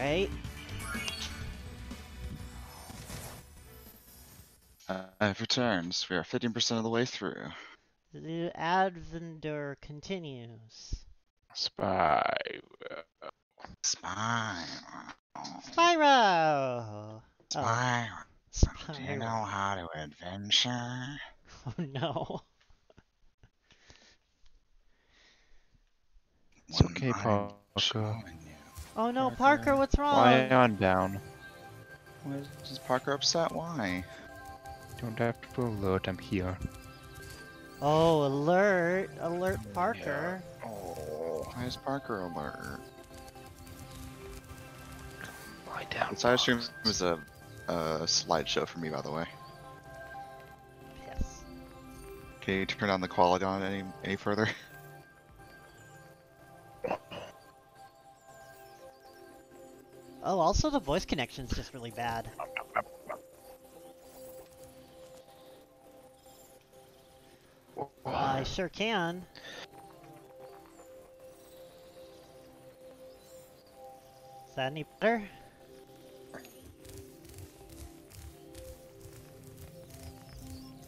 Alright. Uh, I've returned. We are 15% of the way through. The adventure continues. Spy. Spy. Spyro! Oh, Spy. Do you know how to adventure? Oh no. It's okay, mind Parker. Showing you. Oh no, Parker. Parker, what's Lie wrong? on down. Why is Parker upset? Why? Don't have to be alert, I'm here. Oh, alert! Alert Parker. Oh, why is Parker alert? Lie down. This side stream was a, a slideshow for me, by the way. Yes. Can you turn down the quality on any any further? Oh, also the voice connection's just really bad. I sure can. Is that any better?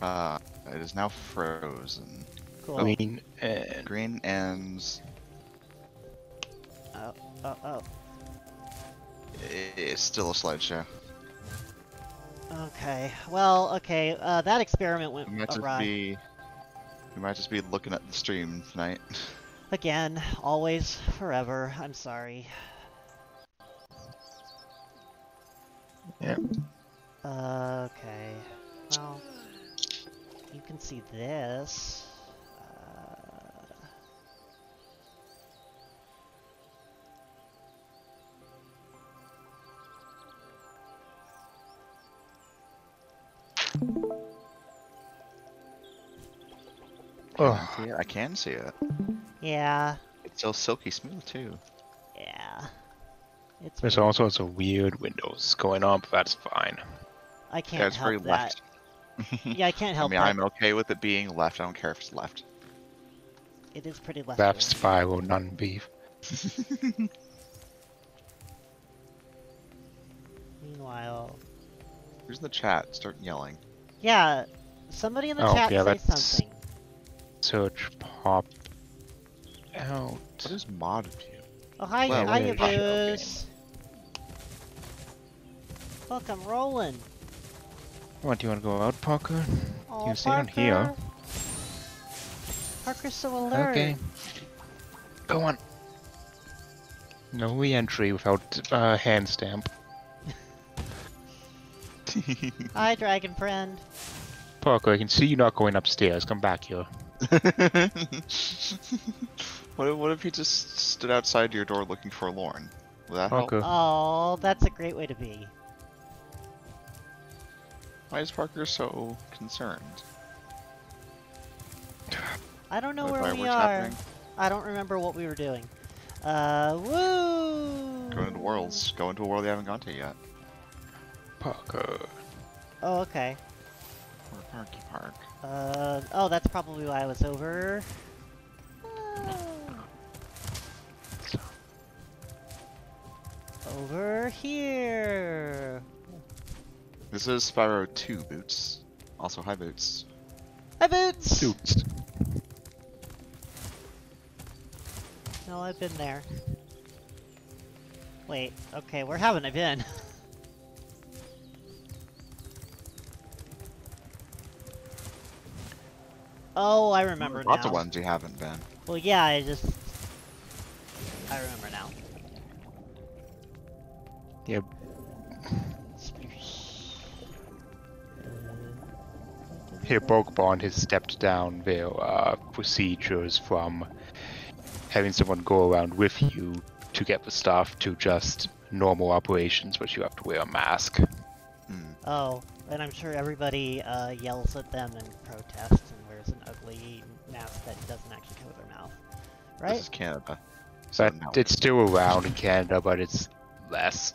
Uh, it is now frozen. Cool. Green and Green and Oh, oh, oh. It's still a slideshow. Okay. Well, okay. Uh, that experiment went We might just be we might just be looking at the stream tonight. Again, always, forever. I'm sorry. Yeah. Uh, okay. Well, you can see this. I see it? I can see it. yeah, It's still silky smooth too. yeah. It's there's weird. all sorts of weird windows going on, but that's fine. I can't Yeah, it's help very that. left. Yeah, I can't I help mean, that. I'm okay with it being left. I don't care if it's left. It is pretty left. Left spiral, none beef. Meanwhile, Who's in the chat? Start yelling. yeah, somebody in the Oh, chat yeah, say that's- something. Search pop out. What is mod view? Oh, hi, Well, hi, wait, okay. Yaboos. Look, I'm rolling. What, do you want to go out, Parker? Oh, You stay on here. Parker's so alert. Okay. Go on. No re-entry without uh, hand stamp. Hi, dragon friend. Parker, I can see you not going upstairs. Come back here. what, if, what if he just stood outside your door looking for Lauren? Would that help? Oh, that's a great way to be. Why is Parker so concerned? I don't know where we are. happening? I don't remember what we were doing. Uh, woo! Go into worlds. Go into a world you haven't gone to yet. Parker. Oh, okay. Or Parky Park. Uh, oh, that's probably why I was over. Over here. This is Spyro 2 Boots. Also, hi Boots. Hi, boots. Suits. No, I've been there. Wait, okay, where haven't I been? oh, I remember Lots now. of ones you haven't been. Well, yeah, I just... I remember now. Yep. Here, Pokemon has stepped down their uh, procedures from having someone go around with you to get the stuff to just normal operations, which you have to wear a mask. Hmm. Oh, and I'm sure everybody uh, yells at them and protests and wears mask that doesn't actually cover their mouth. right? This is Canada. So But no. it's still around in Canada, but it's less.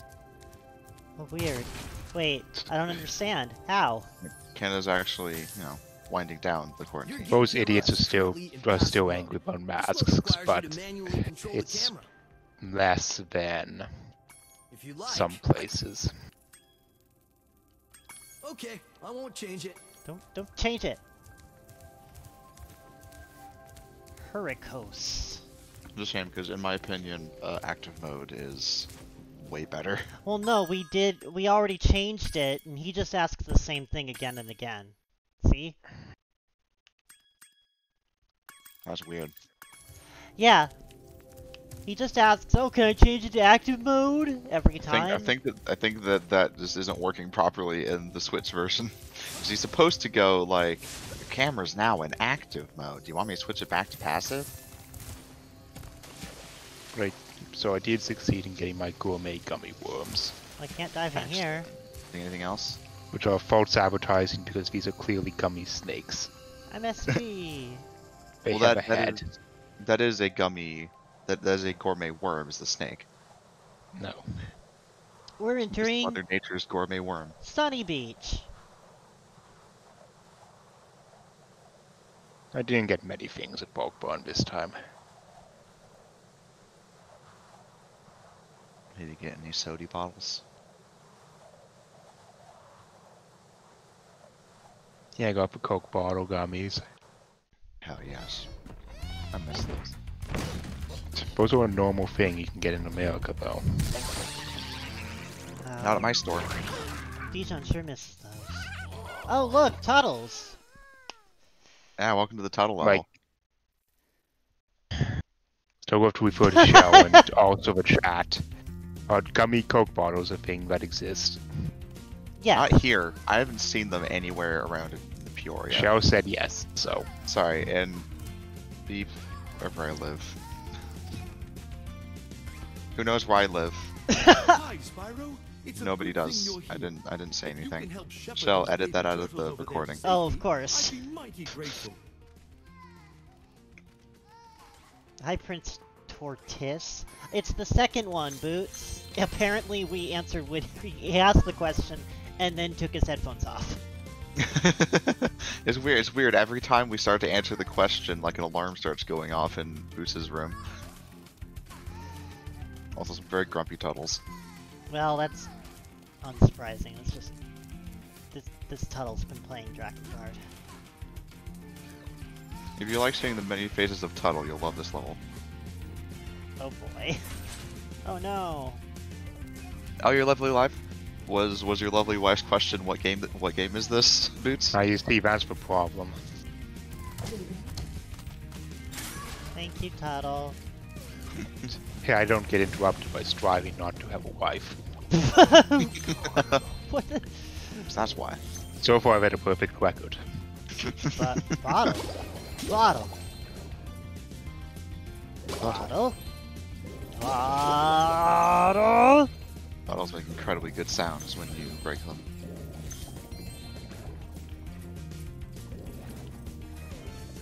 Weird. Wait, I don't understand. How? Canada's actually, you know, winding down the quarantine. Those idiots are still are still angry about masks, but it's less than. If you like. some places. Okay, I won't change it. Don't don't change it. Hurricos. It's a shame because, in my opinion, uh, active mode is way better. Well, no, we did. We already changed it, and he just asks the same thing again and again. See? That's weird. Yeah. He just asks, "Oh, can I change it to active mode?" Every I think, time. I think that I think that that just isn't working properly in the Switch version. 'Cause he's supposed to go like, the camera's now in active mode. Do you want me to switch it back to passive? Right. So I did succeed in getting my gourmet gummy worms, I can't dive in Thanks. here. Think anything else? which are false advertising because these are clearly gummy snakes. I'm SP. They well, have that, a that head. is that is a gummy. That that is a gourmet worm. Is the snake? No. We're Just entering Mother Nature's gourmet worm. Sunny Beach. I didn't get many things at Bulk Barn this time. Did you get any soda bottles? Yeah, I got the Coke bottle gummies. Hell yes. I miss those. Those are a normal thing you can get in America, though. Uh, Not at my store. Dijon sure misses those. Oh, look, Tuttles. Yeah, welcome to the Tuttle level. Right. So we have to refer to Shell and also the chat. Uh, gummy Coke bottles are a thing that exist. Yeah. Not here. I haven't seen them anywhere around in the Peoria. Shell said yes, so Sorry, and beep wherever I live. Who knows where I live? Hi, Spyro. It's Nobody does. I didn't. I didn't say If you can anything. help shepherd Shall edit that out of the recording. Oh, of course. I'd be grateful. Hi, Prince Tortis. It's the second one, Boots. Apparently, we answered when he asked the question and then took his headphones off. it's weird. It's weird. Every time we start to answer the question, like an alarm starts going off in Boots's room. Also, some very grumpy tuttles. Well, that's unsurprising. It's just this this Tuttle's been playing Drakengard. If you like seeing the many faces of Tuttle, you'll love this level. Oh boy. Oh no. Oh, your lovely wife was was your lovely wife's question. What game? What game is this, Boots? now you see that's the problem. Thank you, Tuttle. Hey, I don't get interrupted by striving not to have a wife. What the? That's why. So far, I've had a perfect record. But bottle. Bottle. Bottle. Bottle. Tuttles make incredibly good sounds when you break them.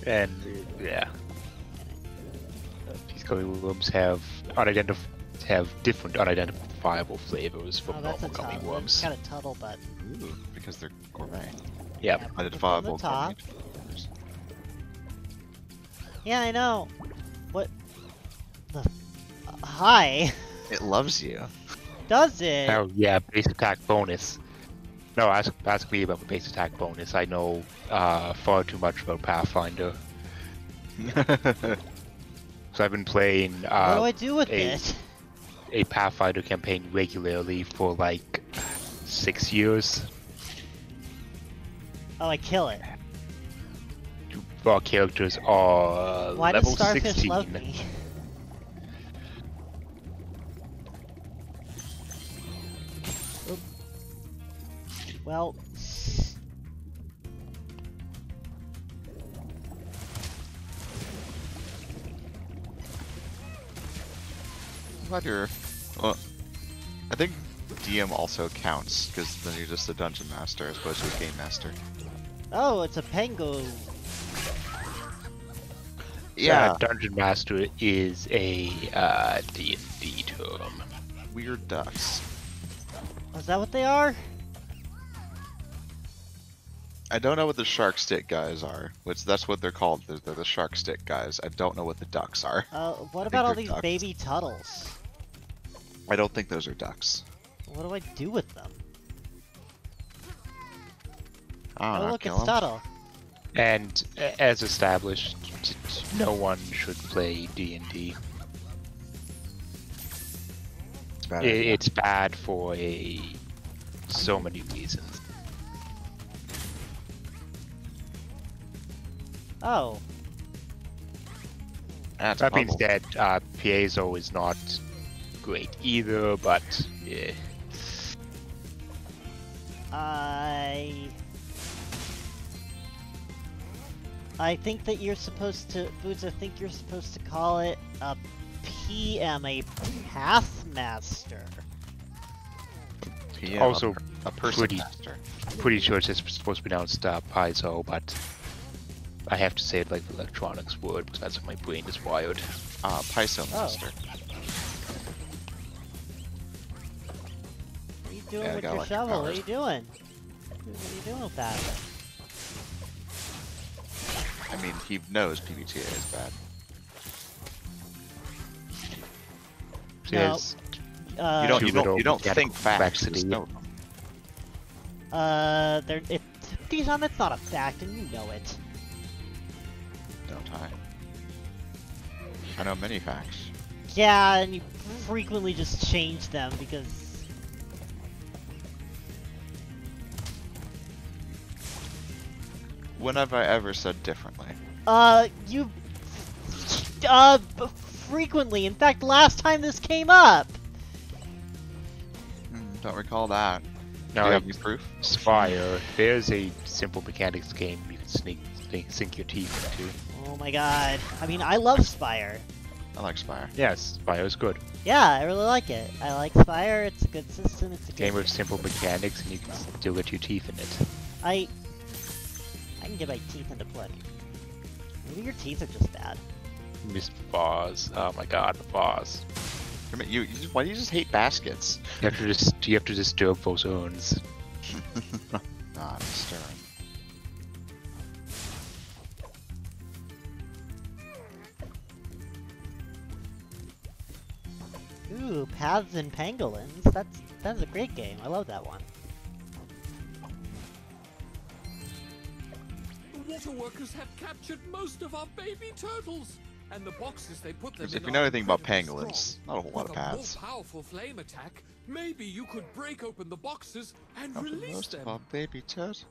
And yeah, these gummy worms have unidentif- have different unidentifiable flavors from Oh, that's normal gummy Tuttle. worms. It's got a Tuttle butt. Ooh, because they're gourmet. Yep. Yeah, Identifiable it's on the top. gourmet. Yeah, I know. What? The? Uh, hi. It loves you. Does it? Oh yeah, base attack bonus. No, ask ask me about the base attack bonus. I know uh, far too much about Pathfinder. So I've been playing what do uh, I do with a- it? A Pathfinder campaign regularly for like six years. Oh, I kill it. Our characters are Why level does Starfish 16. love me? Well, I'm glad you're. Well, I think DM also counts because then you're just a dungeon master as opposed to a game master. oh, it's a Pengu. Yeah, Uh, Dungeon Master is a uh, D&D term. weird ducks. Is that what they are? I don't know what the shark stick guys are. Which that's what they're called. They're, they're the shark stick guys. I don't know what the ducks are. Uh, what about all these ducks. baby Tuttles? I don't think those are ducks. What do I do with them? I don't Oh, look, kill it's 'em? Tuttle. And as established, t- t- no one should play D and D. It's bad I- It's bad for a so many reasons. Oh, That's That being bubble. said, uh, Paizo is not great either, but yeah. I. I think that you're supposed to, Boots. I think you're supposed to call it a PM, a Pathmaster. Yeah, also a, a person pretty- master. pretty sure it's supposed to be pronounced uh, Paizo, but I have to say it like the electronics would because that's what my brain is wired. Ah, Pyso Oh. master. What are you doing Yeah, with your electric shovel? What are you doing? What are you doing with that? I mean, he knows PBTA is bad. So No. Uh, you don't. You don't. You don't think facts. You complexity. just know them. Uh, there. It. Dijon, that's not a fact, and you know it. Don't I? I know many facts. Yeah, and you frequently just change them because. When have I ever said differently? Uh, you. Uh, frequently. In fact, last time this came up. Hmm, don't recall that. Do now you have like any proof? Spire, there's a simple mechanics game you can sneak, sneak sink your teeth into. Oh my god. I mean, I love Spire. I like Spire. Yes, Spire is good. Yeah, I really like it. I like Spire. It's a good system. It's a good Game with simple mechanics and you can still get your teeth in it. I I can get my teeth into play. Maybe your teeth are just bad. Miss Vase. Oh my god, the vase. I mean, you, you why do you just hate baskets? You have to just you have to disturb those urns. Not stirring. Ooh, Paths and Pangolins. That's that's a great game. I love that one. Water workers have captured most of our baby turtles, and the boxes they put them Because in if you know anything about pangolins, strong. not a whole lot of With a more powerful flame attack, maybe you could break open the boxes and Not release most them. of our baby turtle.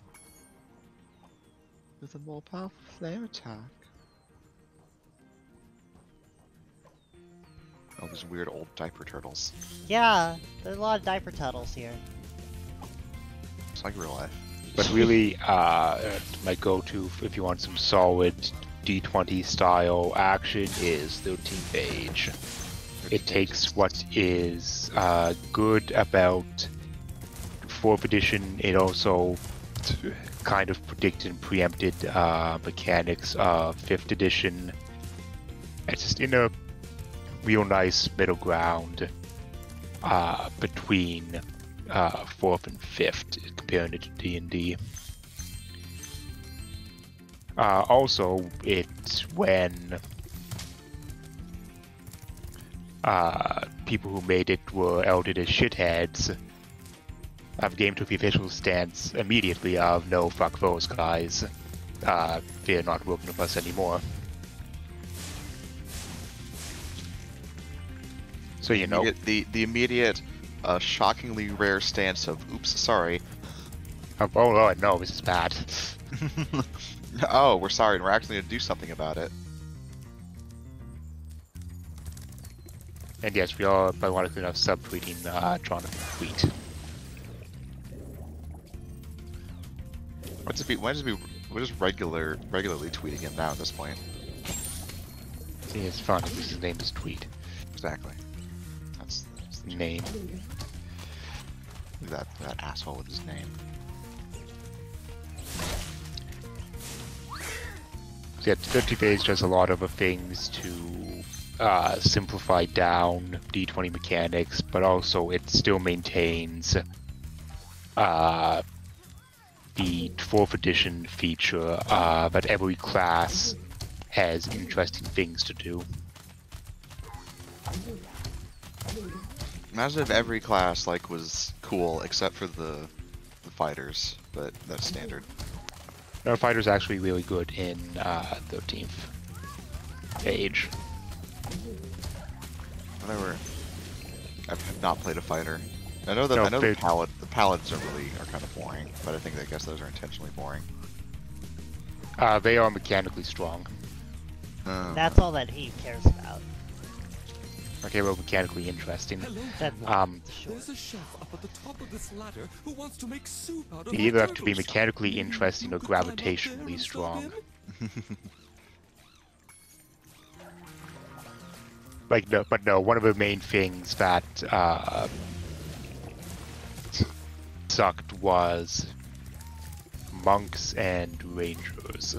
With a more powerful flame attack. Oh, those weird old diaper turtles. Yeah, there's a lot of diaper turtles here. It's like real life. But really, uh, my go-to if you want some solid D20 style action is 13th Age. It takes what is uh, good about 4th edition. It also kind of predicted and preempted uh, mechanics of 5th edition. It's just in a real nice middle ground uh, between uh, 4th and 5th, comparing it to D&D. Uh, also, it's when uh, people who made it were outed as shitheads. I've game took the official stance immediately of no, fuck those guys. Uh, they're not working with us anymore. So you know, Immediate- the the immediate, uh, shockingly rare stance of "Oops, sorry." oh, oh Lord, no, this is bad. oh, we're sorry, and we're actually gonna do something about it. And yes, we are ironically enough subtweeting uh, Jonathan Tweet. What's it be? Why does it be? We're just regular, regularly tweeting him now at this point. See, it's fun because his name is Tweet. Exactly. That's, that's the Name. that that asshole with his name. So yeah, 13th Age does a lot of things to uh, simplify down D20 mechanics, but also it still maintains uh, the 4th edition feature uh, that every class has interesting things to do. Imagine if every class like was cool except for the the fighters, but that's standard. No, fighter's actually really good in uh, 13th age. Whatever. I've not played a fighter. I know that No, I know the palad the paladins are really are kind of boring, but I think I guess those are intentionally boring. Uh, they are mechanically strong. Uh, That's all that he cares about. Okay, well, mechanically interesting. Hello. That one, Um, sure. There's a chef up at the top of this ladder who wants to make soup out of You either have to be mechanically interesting or could climb up there gravitationally strong. Like, no, but no, one of the main things that uh, sucked was monks and rangers.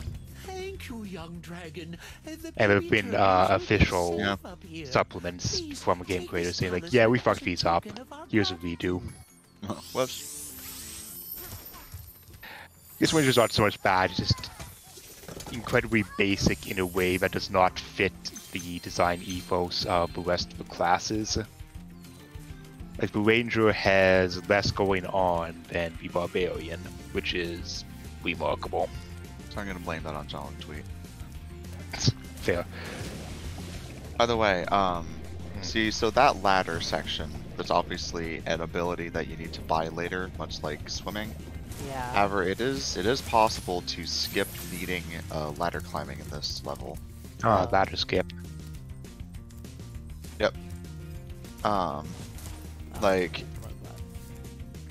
And there have been uh, turtles will be official Yeah. supplements Please from game take creators saying like, yeah, we fucked a these up. token of our Here's what we do. Whoops. This ranger's not so much bad, it's just incredibly basic in a way that does not fit the design ethos of the rest of the classes. Like the ranger has less going on than the barbarian, which is remarkable. So I'm gonna blame that on John Tweet. Fair. By the way, um, Hmm. see, so that ladder section, that's obviously an ability that you need to buy later, much like swimming. Yeah. However, it is it is possible to skip needing uh, ladder climbing in this level. Uh, Oh. ladder skip. Yep. Um, Oh, like.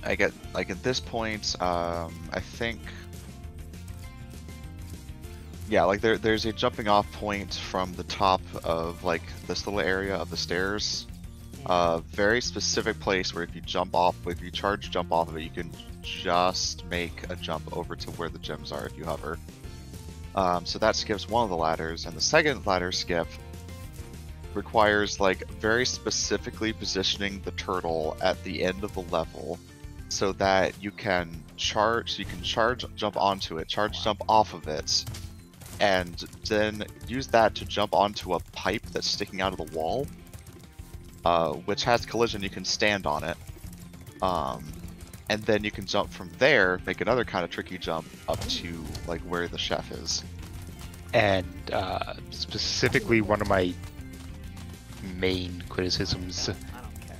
I get like at this point, um, I think. Yeah, like there, there's a jumping off point from the top of like this little area of the stairs. A very specific place where if you jump off, if you charge jump off of it, you can just make a jump over to where the gems are if you hover. Um, so that skips one of the ladders, and the second ladder skip requires like very specifically positioning the turtle at the end of the level so that you can charge you can charge jump onto it charge jump off of it and then use that to jump onto a pipe that's sticking out of the wall uh, which has collision you can stand on it um, and then you can jump from there make another kind of tricky jump up to like where the chef is And uh, specifically, one of my main criticisms I don't care.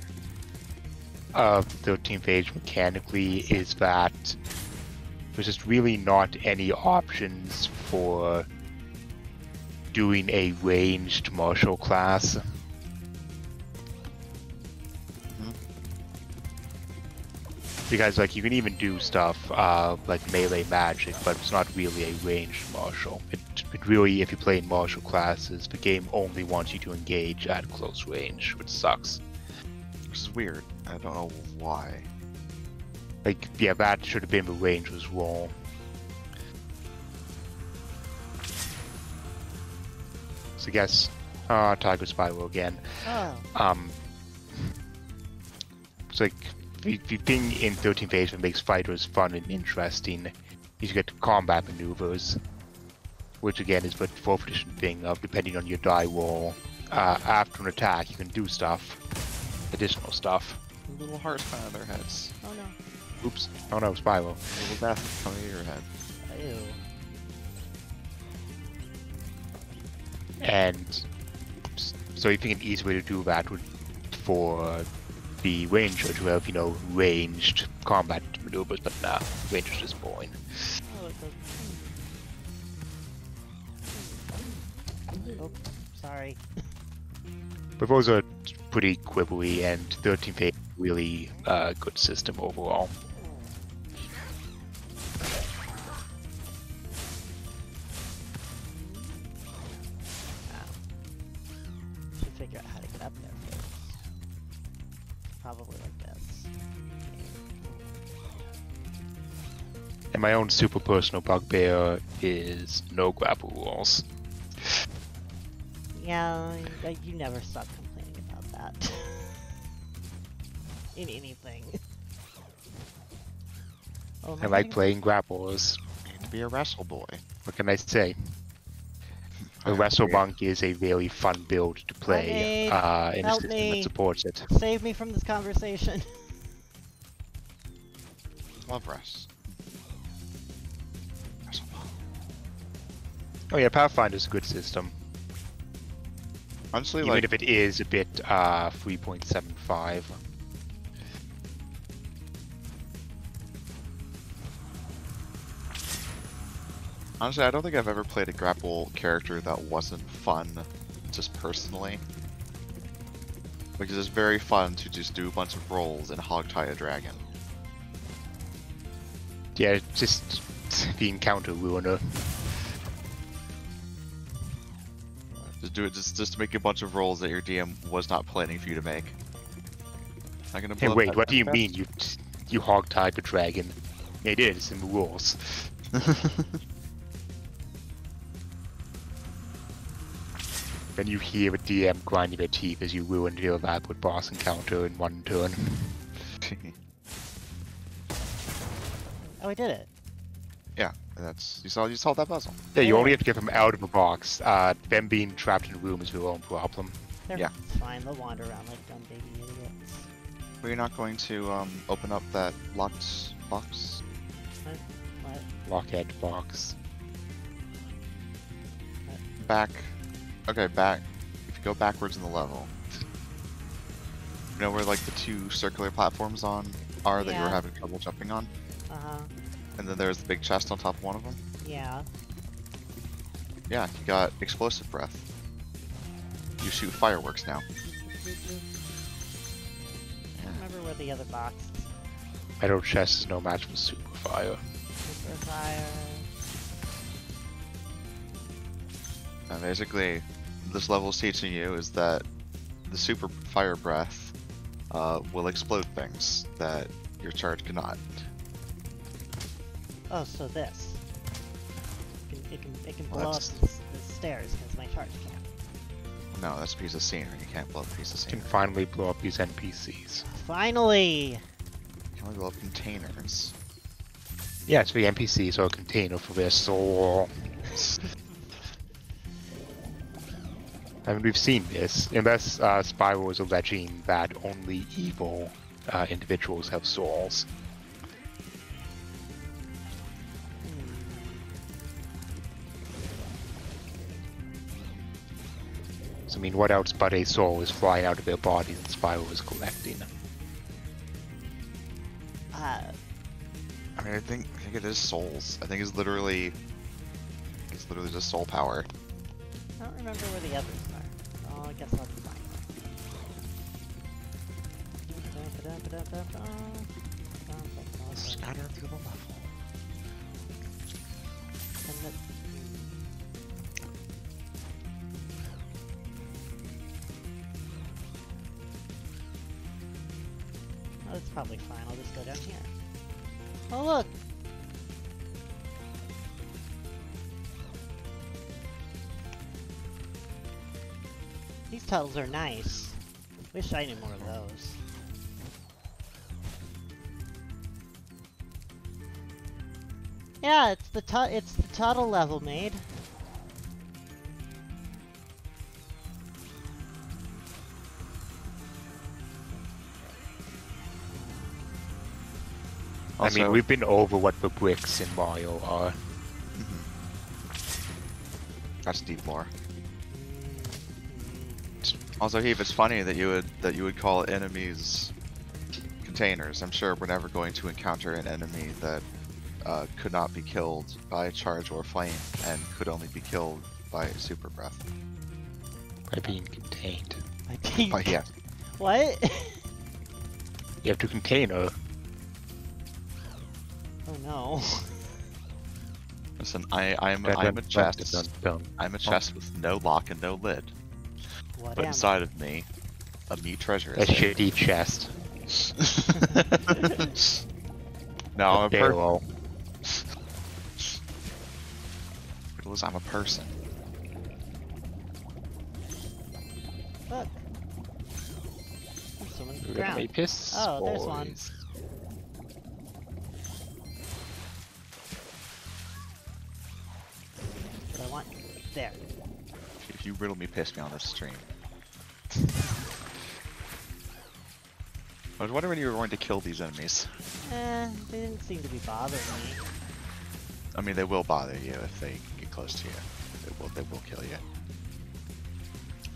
of 13th Age mechanically is that there's just really not any options for doing a ranged martial class. Because like you can even do stuff uh, like melee magic, but it's not really a ranged martial. It, it really, if you play in martial classes, the game only wants you to engage at close range, which sucks. which is weird i don't know why Like, yeah, that should have been the range was wrong. So I guess, uh, Tiger Spiral again. Oh. Um, it's like, the, the thing in 13th Age that makes fighters fun and interesting is you get combat maneuvers, which again is the 4th edition thing of depending on your die roll. Uh, after an attack, you can do stuff, additional stuff. little hearts coming out of their heads Oh no. Oops. Oh no, Spiral. little death coming out of your head Ew. And so you think an easy way to do that would for the ranger to have, you know, ranged combat maneuvers, but nah, ranger's just boring. Oh. Oh, sorry. But those are pretty quibbly and 13th Age really uh, good system overall. My own super personal bugbear is no grapple rules. Yeah, you never stop complaining about that. In anything. Oh, I like playing grapples. you need to be a wrestle boy What can I say? A Wrestle Monk is a really fun build to play me. uh, in a system me. that supports it. Save me from this conversation. Love rest. Oh yeah, Pathfinder's a good system, Honestly, even like if it is a bit uh, 3.75. honestly, I don't think I've ever played a grapple character that wasn't fun, just personally. Because it's very fun to just do a bunch of rolls and hog tie a dragon. Yeah, just the encounter ruiner. Just do it just just to make a bunch of rolls that your DM was not planning for you to make. Not gonna Hey, wait, what do you fast. mean you you hog tied the dragon? It is in the rules. Then you hear a DM grinding their teeth as you ruin your elaborate boss encounter in one turn. Oh, we did it. yeah, that's you saw you solved that puzzle. Yeah, you only have to get them out of the box. Uh, them being trapped in a room is their own problem. They're Yeah. it's fine. They'll wander around like dumb baby idiots. We're not going to um, open up that locked box. What? Lockhead box. Back. Okay, back. If you go backwards in the level, you know where like the two circular platforms on are that you were having trouble jumping on, Uh huh. And then there's the big chest on top of one of them. Yeah. Yeah, you got explosive breath. You shoot fireworks now. I don't remember where the other box is. Metal chest is no match for super fire. Super fire. And basically, this level is teaching you is that the super fire breath uh, will explode things that your charge cannot. Oh, so this. It can, it can, it can Well, blow up the, the stairs because my charge can't. No, that's a piece of scenery. You can't blow up a piece of Can scenery. finally blow up these NPCs. Finally! You can only blow up containers. Yeah, it's the NPCs are a container for their soul. I mean, we've seen this. Unless uh, Spyro is alleging that only evil uh, individuals have souls. I mean, what else but a soul is flying out of their bodies and Spyro is collecting? Uh, I mean, I think I think it is souls. I think it's literally it's literally just soul power. I don't remember where the others are. Oh, I guess I'll find them. Scatter through the level. Probably fine. I'll just go down here. Oh, look! These tunnels are nice. Wish I knew more of those. Yeah, it's the tu- it's the Tuttle level made. I mean, we've been over what the bricks in Mario are. That's deep lore. Also, Heave, it's funny that you would that you would call enemies containers. I'm sure we're never going to encounter an enemy that uh, could not be killed by a charge or flame and could only be killed by super breath. by being contained. By think. But yeah, What? You have to contain her. Oh no. listen, I I'm Dun, I'm a chest. dun, dun. I'm a chest with no lock and no lid. What But am inside of me, a meat treasure A is. shitty chest. no, I'm a Okay, person. well, I'm a person. Look. There's someone we're gonna drowned. make. Oh, there's one. What I want. There. If you riddle me piss me on this stream. I was wondering when you were going to kill these enemies. Eh, they didn't seem to be bothering me. I mean, they will bother you if they get close to you. They will. They will kill you.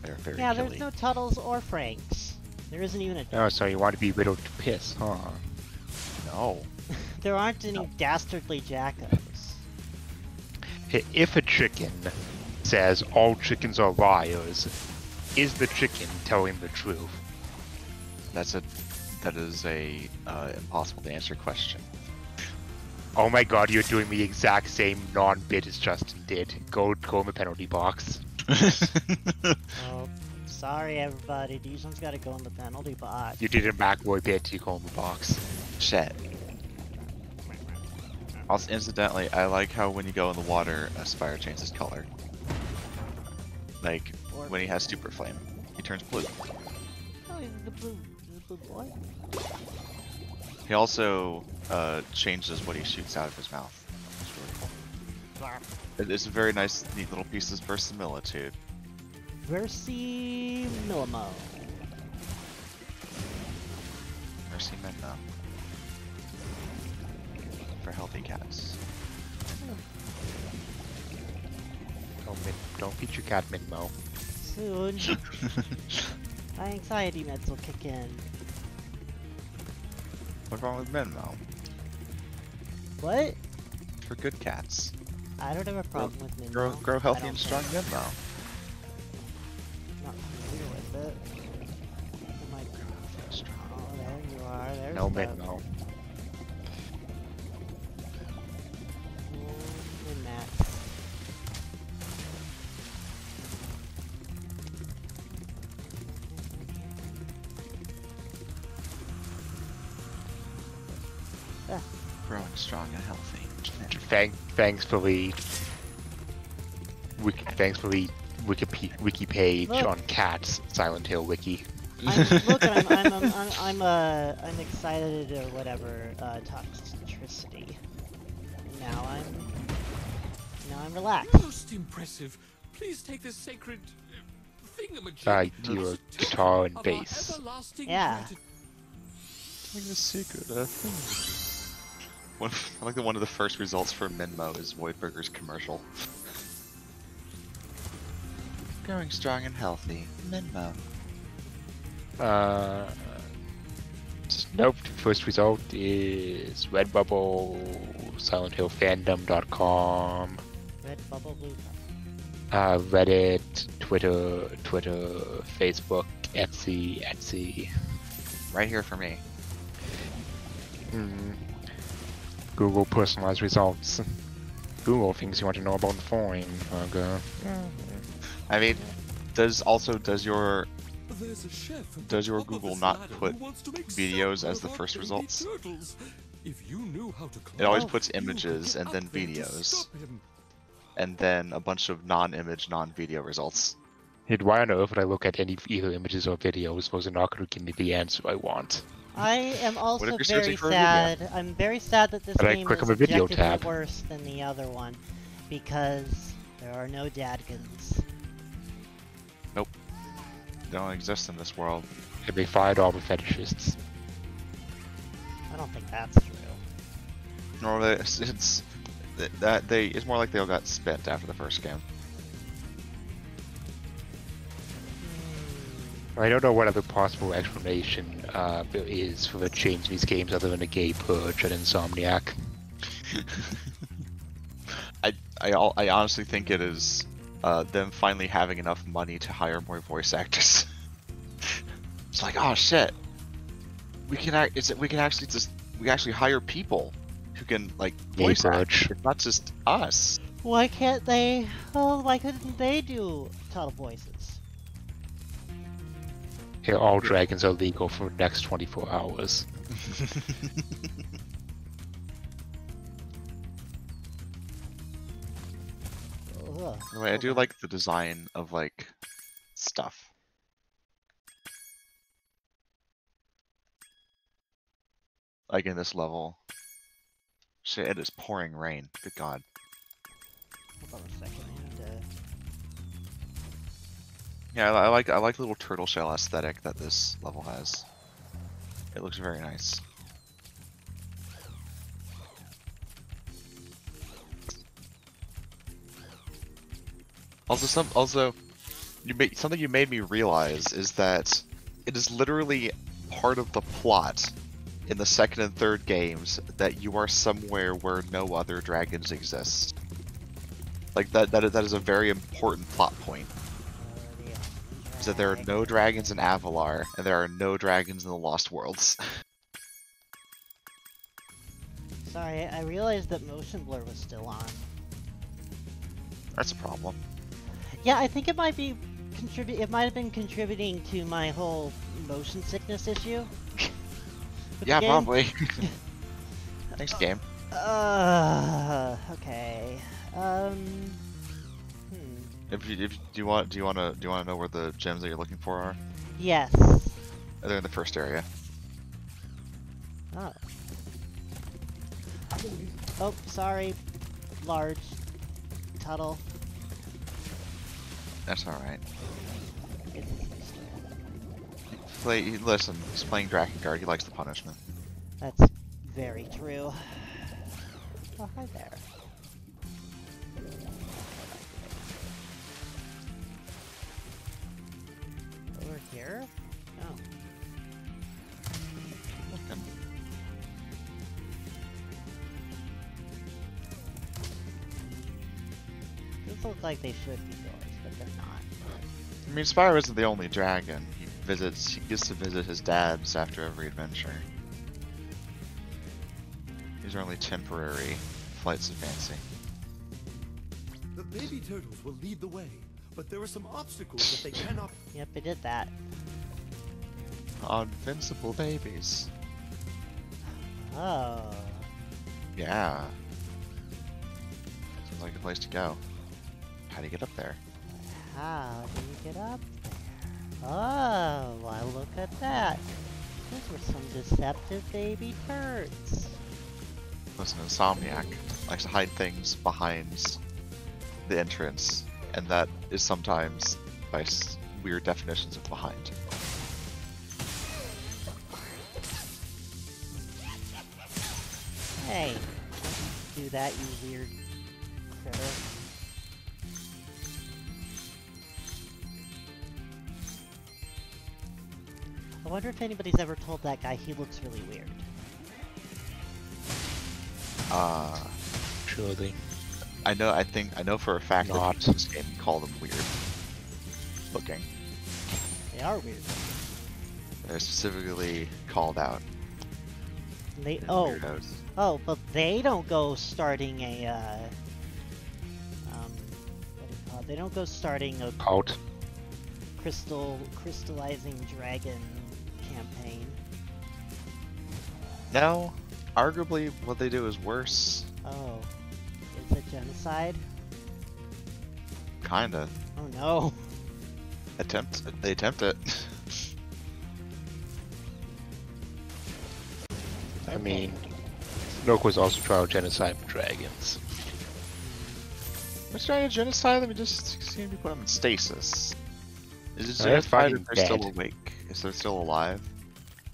They're very Yeah, killy. there's no Tuttles or Franks. There isn't even a. Oh, so you want to be riddled to piss, huh? No. There aren't any dastardly jackos. I- If a chicken says all chickens are liars, is the chicken telling the truth? That's a. That is a uh, impossible to answer question. Oh my god, you're doing the exact same non-bit as Justin did. Go, go in the penalty box. Oh, sorry everybody. These ones gotta go in the penalty box. You did a McElroy bit, you go in the box. Shit. Also, incidentally, I like how when you go in the water, a Spyro changes color. Like when he has Super Flame, he turns blue. Oh, he's the blue, he's the blue boy. He also uh, changes what he shoots out of his mouth. It's really cool. It's a very nice, neat little piece of verisimilitude. Versi Millimo. For healthy cats. Don't, min- don't feed your cat Minmo. Soon, my anxiety meds will kick in. What's wrong with Menmo? What? For good cats. I don't have a problem with Minmo. Grow, grow healthy and think. strong Menmo. Not familiar with it. Oh I- Oh, there you are. There's No. Minmo. Thank, thanks for the wiki, thanks for the wiki, wiki page Look. on cats Silent Hill wiki. I'm, look, I'm, I'm, I'm, I'm, I'm, uh, I'm excited or whatever, uh, toxicity. Now I'm, now I'm relaxed. Most impressive. Please take this sacred uh, thingamajig. Uh, as your a guitar and bass. Yeah. Take Like the secret, uh, one, I like that one of the first results for Minmo is Voidburger's commercial. Growing strong and healthy. Minmo. Uh, nope. First result is Redbubble, SilentHillFandom.com, Red bubble, blue uh, Reddit, Twitter, Twitter, Facebook, Etsy, Etsy. Right here for me. Hmm. Google personalized results. Google things you want to know about the foreign. Uh, okay. Mm-hmm. I mean, does also does your There's a chef at Does your Google not put who wants to make videos as the first results? If you knew how to it always puts images and then up there to videos and then a bunch of non-image, non-video results. Why on earth would I look at any either images or videos? Those are not going to give me the answer I want. I am also very searching for a video? sad. I'm very sad that this But game click is on video objectively tab. worse than the other one because there are no dadkins. Nope. They don't exist in this world. And they fired all the fetishists. I don't think that's true. Nor that it's, it's that they. It's more like they all got spent after the first game. Hmm. I don't know what other possible explanation uh, there is for the change in these games other than a gay purge and Insomniac. I I, I honestly think it is uh, them finally having enough money to hire more voice actors. it's like, oh shit, we can act. It's we can actually just we actually hire people who can like voice act. It's not just us. Why can't they? Oh, why couldn't they do total voices? Here, all dragons are legal for the next 24 hours. Ugh. Anyway, I do like the design of like stuff. Like in this level. Shit, it is pouring rain. Good god. Hold on a second. Yeah, I, I like I like the little turtle shell aesthetic that this level has. It looks very nice. Also, some also, you made something you made me realize is that it is literally part of the plot in the second and third games that you are somewhere where no other dragons exist. Like that that that is a very important plot point. Is that there are no dragons in Avalar and there are no dragons in the Lost Worlds. Sorry, I realized that motion blur was still on. That's a problem. Yeah, I think it might be contribute. It might have been contributing to my whole motion sickness issue. Yeah, probably. Thanks, game. Uh, okay. Um. If you if do you want do you want to do you want to know where the gems that you're looking for are? Yes. Oh, they're in the first area. Oh. Oh, sorry. Large. Tuttle. That's all right. It's used to it. Play. Listen, he's playing Drakengard. He likes the punishment. That's very true. Oh, hi there. Over here? Oh. Looking. These look like they should be doors, but they're not. I mean, Spyro isn't the only dragon. He visits. He gets to visit his dad's after every adventure. These are only temporary flights of fancy. The baby turtles will lead the way, but there are some obstacles that they cannot. Yep, it did that. Invincible babies. Oh. Yeah. Seems like a place to go. How do you get up there? How do you get up there? Oh, why look at that. Those were some deceptive baby turds. Listen, Insomniac likes to hide things behind the entrance, and that is sometimes by s- weird definitions of behind. Hey, don't do that, you weird critter. I wonder if anybody's ever told that guy he looks really weird. Uh, Surely. I know. I think I know for a fact Not. that this game you call them weird looking. They are weird. They're specifically called out. They oh weirdos. oh, but they don't go starting a uh, um, what do you call it? They don't go starting a Out. crystal crystallizing dragon campaign. No, arguably what they do is worse. Oh, is it genocide? Kinda. Oh no. Attempt. They attempt it. I mean, Nook was also trying to genocide with dragons. What's trying to genocide? Let me just see if we put them in stasis. Is it No, they're genocide if they're still dead. awake? Is they're still alive?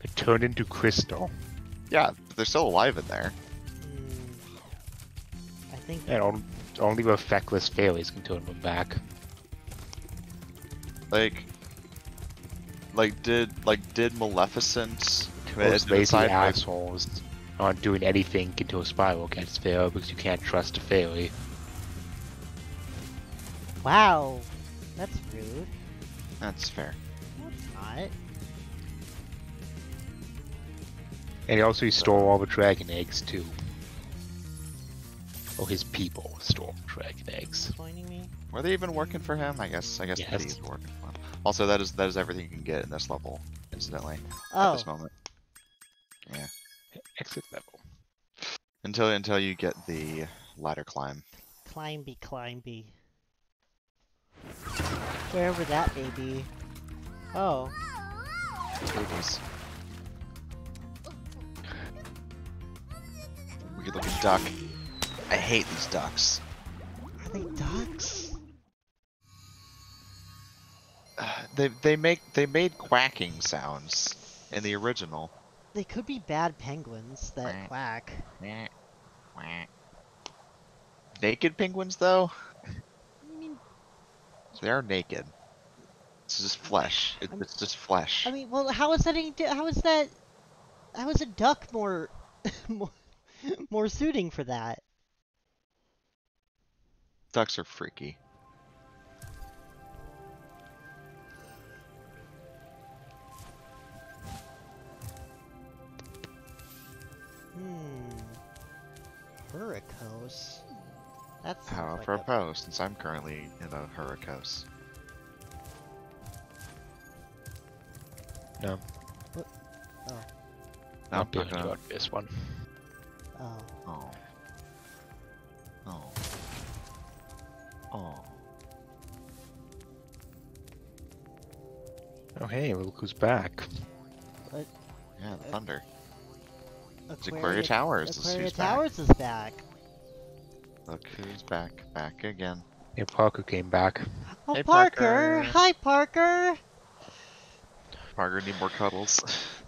They turned into crystal, Yeah, but they're still alive in there. I think and on, only the feckless fairies can turn them back. Like, like did like did Maleficent commit a Those lazy genocide? by- assholes aren't doing anything until a spiral gets there because you can't trust a fairy. Wow, that's rude. That's fair. That's it's not. And he also stole all the dragon eggs too. Oh, his people stole dragon eggs. Were they even working for him? I guess. I guess Yes. the thieves were working for him. Also, that is that is everything you can get in this level. Incidentally, at Oh, this moment. Yeah. Exit level. Until until you get the ladder climb. climby, climby. Wherever that may be. Oh, Babies. Weird looking duck. I hate these ducks. are they ducks? They they make they made quacking sounds in the original. They could be bad penguins that Quack. quack. Naked penguins, though, I mean, they are naked. It's just flesh. It, it's just flesh. I mean, well, how is that? Any, how is that? How is a duck more, more, more suiting for that? Ducks are freaky. Hmm. Hurricos. That's How like apropos, since I'm currently in a hurricos. No, Oh. No, not being not gonna- on this one. Oh. Oh. Oh. Oh. Oh hey, look who's back. Yeah, the thunder. It's Aquaria, Aquaria Towers. is Aquaria who's Towers is back. back. Look who's back. Back again. Yeah, Parker came back. Oh, Hey, Parker. Parker. Hi, Parker. Parker, need more cuddles.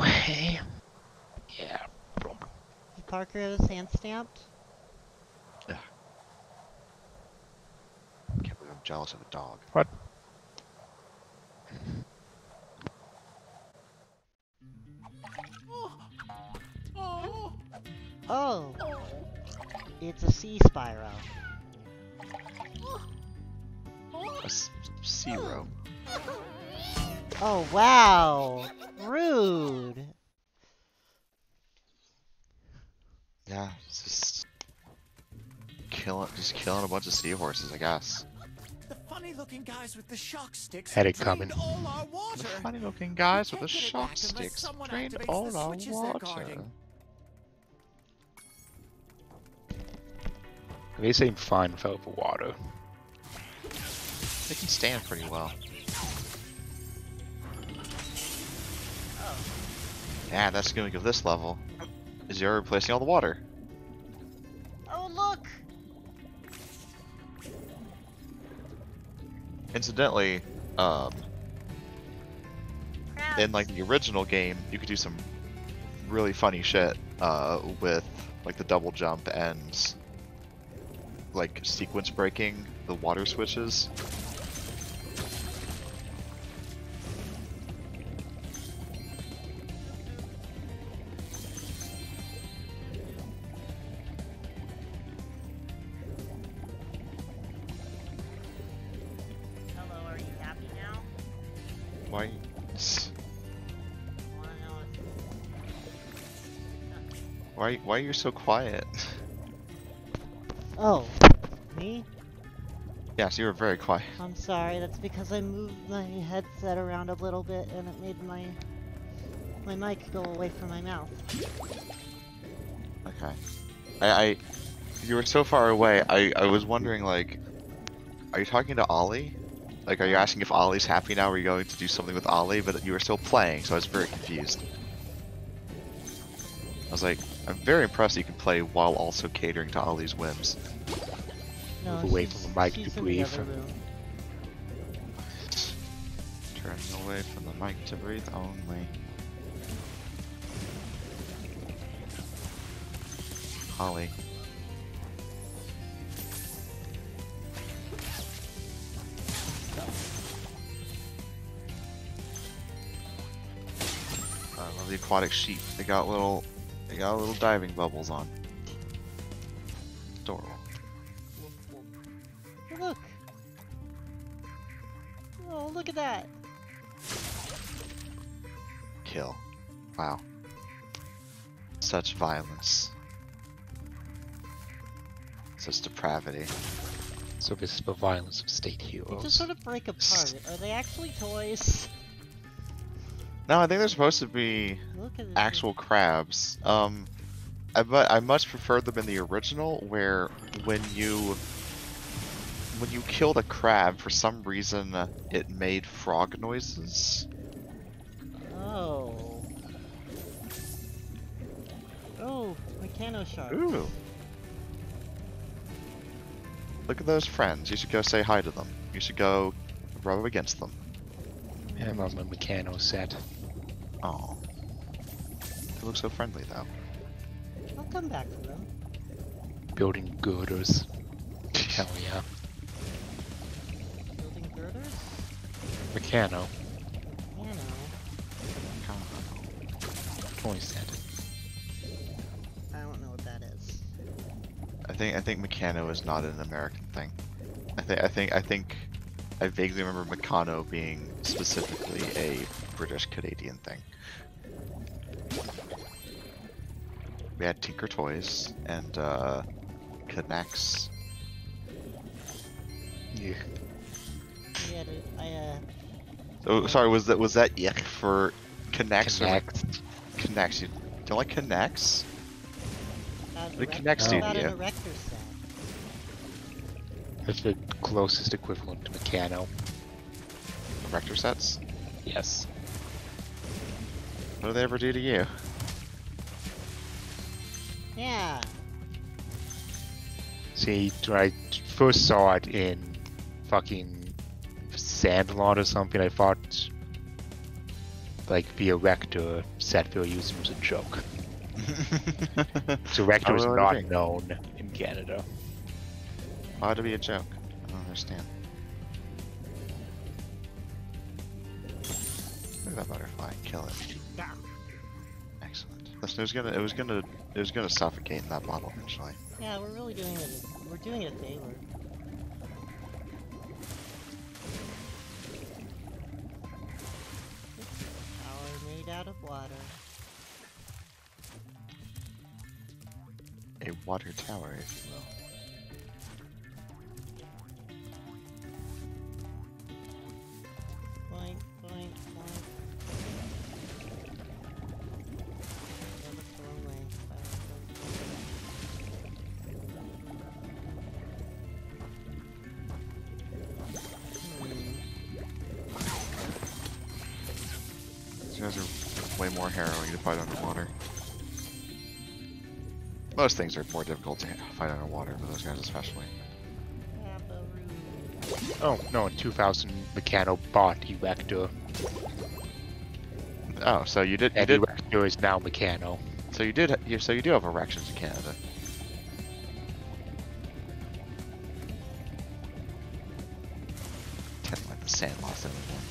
Hey. Yeah. Did Parker have his hand stamped? Can't believe I'm jealous of a dog. What? Oh, Oh. It's a sea spiral. A s- zero. Oh, wow. Rude. Yeah, it's just killing, just killing a bunch of seahorses, I guess. The funny-looking guys with the shock sticks Had it coming. all our water. The funny-looking guys with the can't get it shock sticks someone drained all our switches they're water. They seem fine without the water. They can stand pretty well. Yeah, that's the gimmick of this level. Is you're replacing all the water. Oh, look. Incidentally, um, in like the original game, you could do some really funny shit uh, with like the double jump and like sequence breaking the water switches. Why? Why are you so quiet? Oh, me? yes, you were very quiet. I'm sorry. That's because I moved my headset around a little bit and it made my my mic go away from my mouth. Okay. I, I you were so far away. I I was wondering like, are you talking to Ollie? Like, are you asking if Ollie's happy now? Are you going to do something with Ollie? But you were still playing, so I was very confused. I was like, I'm very impressed you can play while also catering to Ollie's whims. No, Move away from the mic she's to in breathe. Turning away from the mic to breathe only. Holly. Uh, I love the aquatic sheep. They got little, they got little diving bubbles on. Adorable. Look. Oh, look at that. Kill. Wow. Such violence. Such depravity. So this is the violence of state heroes. They just sort of break apart. Are they actually toys? No, I think they're supposed to be Look at this. actual crabs. Um, I mu- I much prefer them in the original, where when you when you killed a crab, for some reason it made frog noises. Oh. Oh, Meccano Shark. Ooh. Look at those friends. You should go say hi to them. You should go rub against them. I love my Meccano set. Oh. They look so friendly though. I'll come back for them. Building girders. Hell yeah. Building girders? Meccano. You know. Toy set. I don't know what that is. I think I think Meccano is not an American thing. I think I think I think I vaguely remember Meccano being specifically a British Canadian thing. We had Tinker Toys and uh K'NEX. Yeah. Yeah, dude, I, uh, Oh sorry, was that was that yuck for K'NEX or Connect. K'NEX? You don't like K'NEX? about The erect- K'NEX how do to you. That's the closest equivalent to Meccano. Rector sets? Yes. What do they ever do to you? Yeah. See, I first saw it in fucking Sandlot or something, I thought like the Erector were using was a joke. So Erector How oh, is not be? known in Canada. Why to be a joke? I don't understand. Look at that butterfly. Kill it. Listen, it was gonna, it was gonna, it was gonna suffocate in that bottle eventually. Yeah, we're really doing it. We're doing it a favor. Tower made out of water. A water tower, if you will. Most things are more difficult to fight underwater, but those guys especially. Oh, no, in 2000, Meccano bought Erector, Oh, so you did, you and did, Erector is now Meccano. so you did, you, so you do have erections in Canada. Kind of like the Sandlot thing again.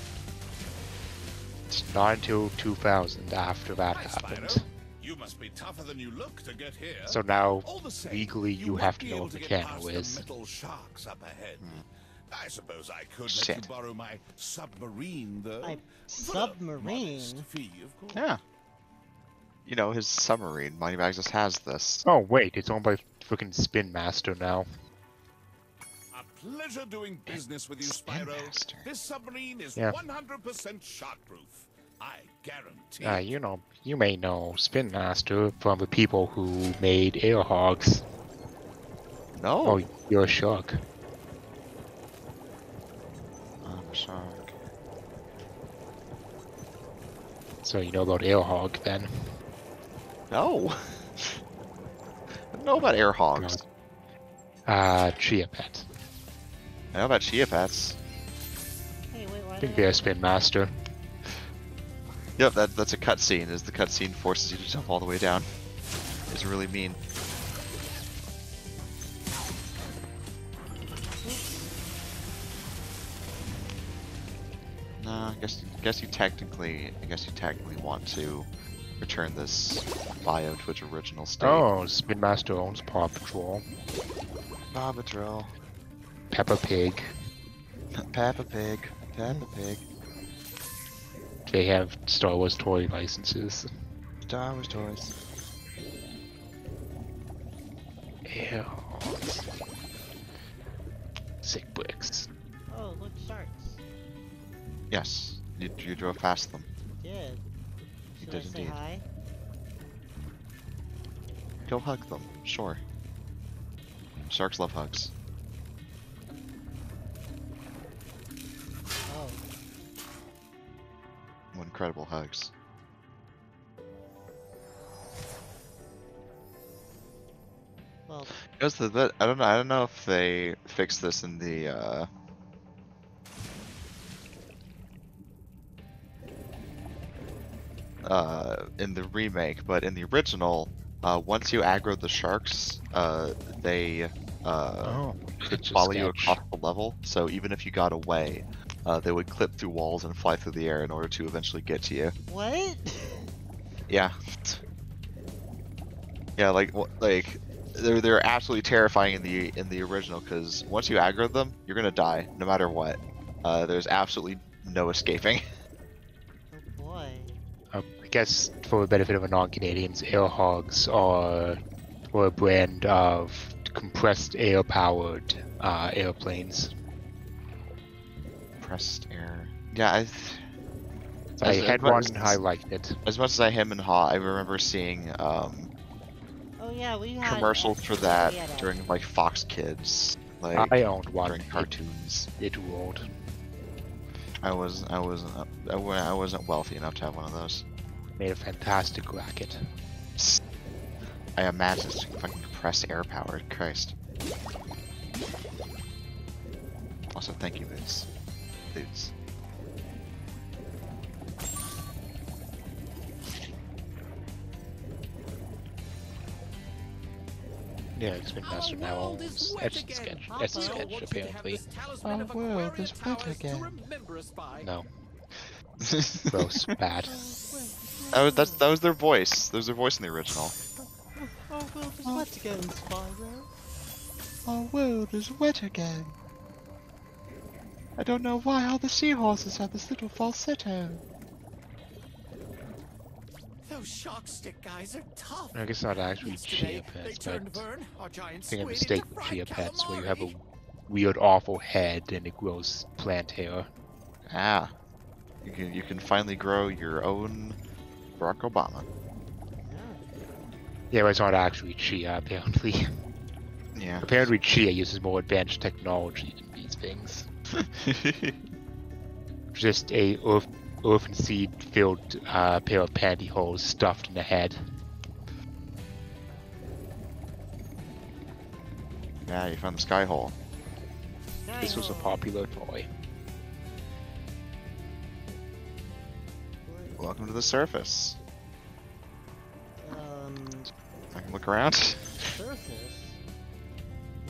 It's not until 2000 after that Hi, happened. Spyro. You must be tougher than you look to get here. So now, same, legally, you might have to be know able what to get Meccano past the metal sharks up ahead. Hmm. I suppose I could let Shit. you borrow my submarine, though. My submarine? fee, of course. Yeah. You know, his submarine, Moneybags just has this. oh wait, it's owned by freaking Spin Master now. A pleasure doing business with you, Spin Spyro. Master. This submarine is 100% shark-proof. I guarantee. Uh, you know, you may know Spin Master from the people who made Air Hogs. No! Oh, you're a shark. I'm a shark. So you know about Air Hog then. No! I don't know about air hogs. Uh, Chia Pet. I know about chia pets. Hey, wait, why I think they're Spin Master. Yep, that, that's a cutscene, is the cutscene forces you to jump all the way down. It's really mean. No, I guess guess you technically I guess you technically want to return this bio to its original state. Oh, Spin Master owns Paw Patrol, Paw Patrol. Peppa Pig. Peppa Pig. Peppa Pig. They have Star Wars toy licenses. Star Wars toys. Air Hogs. Sick bricks. Oh, look, sharks. Yes, you, you drove past them. Did. You did I say indeed. hi? Go hug them, sure. Sharks love hugs. What incredible hugs. Well, Because the, the I don't know I don't know if they fixed this in the uh uh, in the remake, but in the original, uh, once you aggro the sharks, uh, they uh, Oh, could it's follow you across the level. So even if you got away, uh, they would clip through walls and fly through the air in order to eventually get to you. What? Yeah. Yeah, like like they're they're absolutely terrifying in the in the original because once you aggro them, you're gonna die no matter what. Uh, there's absolutely no escaping. Oh boy. Um, I guess for the benefit of the non-Canadians, air hogs are were a brand of compressed air-powered uh, airplanes. Pressed air. Yeah, I. th- I as- had as one. much I liked it. As much as I him and haw, I remember seeing um, Oh yeah, we had commercials for that we had X. during like Fox Kids, like I owned one. during It, cartoons. it ruled. I was I wasn't I I wasn't wealthy enough to have one of those. Made a fantastic racket. I imagine it's fucking compressed air powered. Christ. Also, thank you, Boots. Boots. Yeah, it's been master now world is owns wet Etch and again. Sketch. Papa. Etch and We all Sketch, want you to have apparently. Our world is wet again. To remember us by. No, gross, bad. That was oh, that's that was their voice. That was their voice in the original. Oh, well, just what again, Spyro? Our world is wet again. I don't know why all the seahorses have this little falsetto. Those shark stick guys are tough. I guess not actually chia Yesterday, they pets, but Vern, I think I mistake squid, mistaken with fried chia pets, where you have a weird, awful head and it grows plant hair. Ah, you can you can finally grow your own Barack Obama. Yeah, but it's not actually chia, apparently. Yeah. apparently, chia uses more advanced technology than these things. Just a earth, earth seed filled uh, pair of pantyhose stuffed in the head. yeah, you found the sky hole. This was a popular toy. Welcome to the surface. Um, I can look around. surface?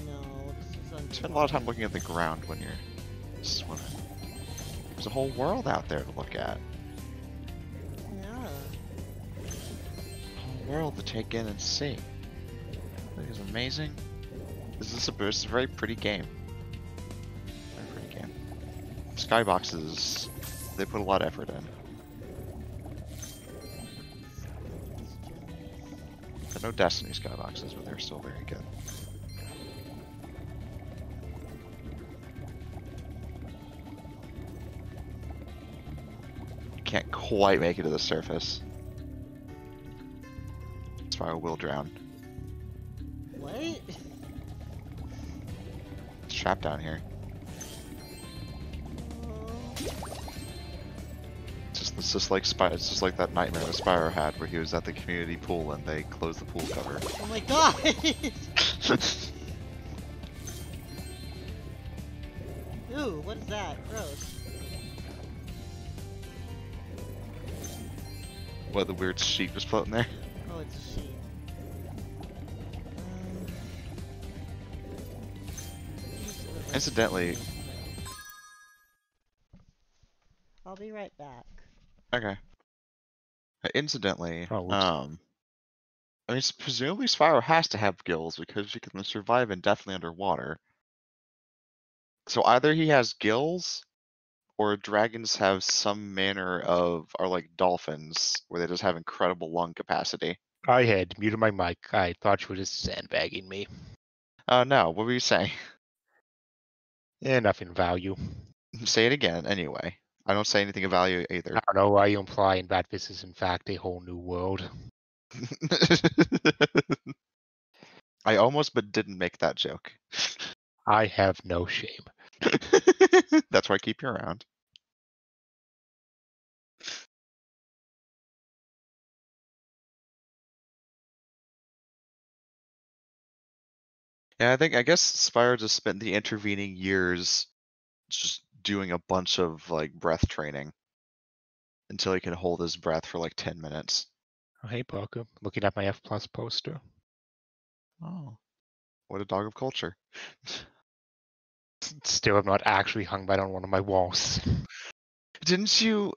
No, this is on. Spend a lot of time looking at the ground when you're swimming. There's a whole world out there to look at. Yeah. whole world to take in and see. I think it's amazing. This is a, this is a very pretty game. Very pretty game. Skyboxes, they put a lot of effort in. They're no Destiny skyboxes, but they're still very good. Can't quite make it to the surface. Spyro will drown. What? It's trapped down here. It's just, it's just like Spy- it's just like that nightmare that Spyro had, where he was at the community pool and they closed the pool cover. Oh my god! Ooh, what is that? Gross. What the weird sheep was floating there? Oh, it's a sheep. Um, use the rest- Incidentally, I'll be right back. okay. Uh, Incidentally, Oh, um, I mean, presumably Spyro has to have gills because he can survive indefinitely underwater. So either he has gills, or dragons have some manner of are like dolphins, where they just have incredible lung capacity. I had muted my mic. I thought you were just sandbagging me. Oh no, what were you saying? Eh, nothing of value. Say it again, anyway. I don't say anything of value either. I don't know why you implying that this is in fact a whole new world. I almost but didn't make that joke. I have no shame. That's why I keep you around. Yeah, I think I guess Spyro just spent the intervening years just doing a bunch of like breath training. until he can hold his breath for like 10 minutes. Oh, hey, Parker. Looking at my F plus poster. Oh. What a dog of culture. Still have not actually hung that on one of my walls. Didn't you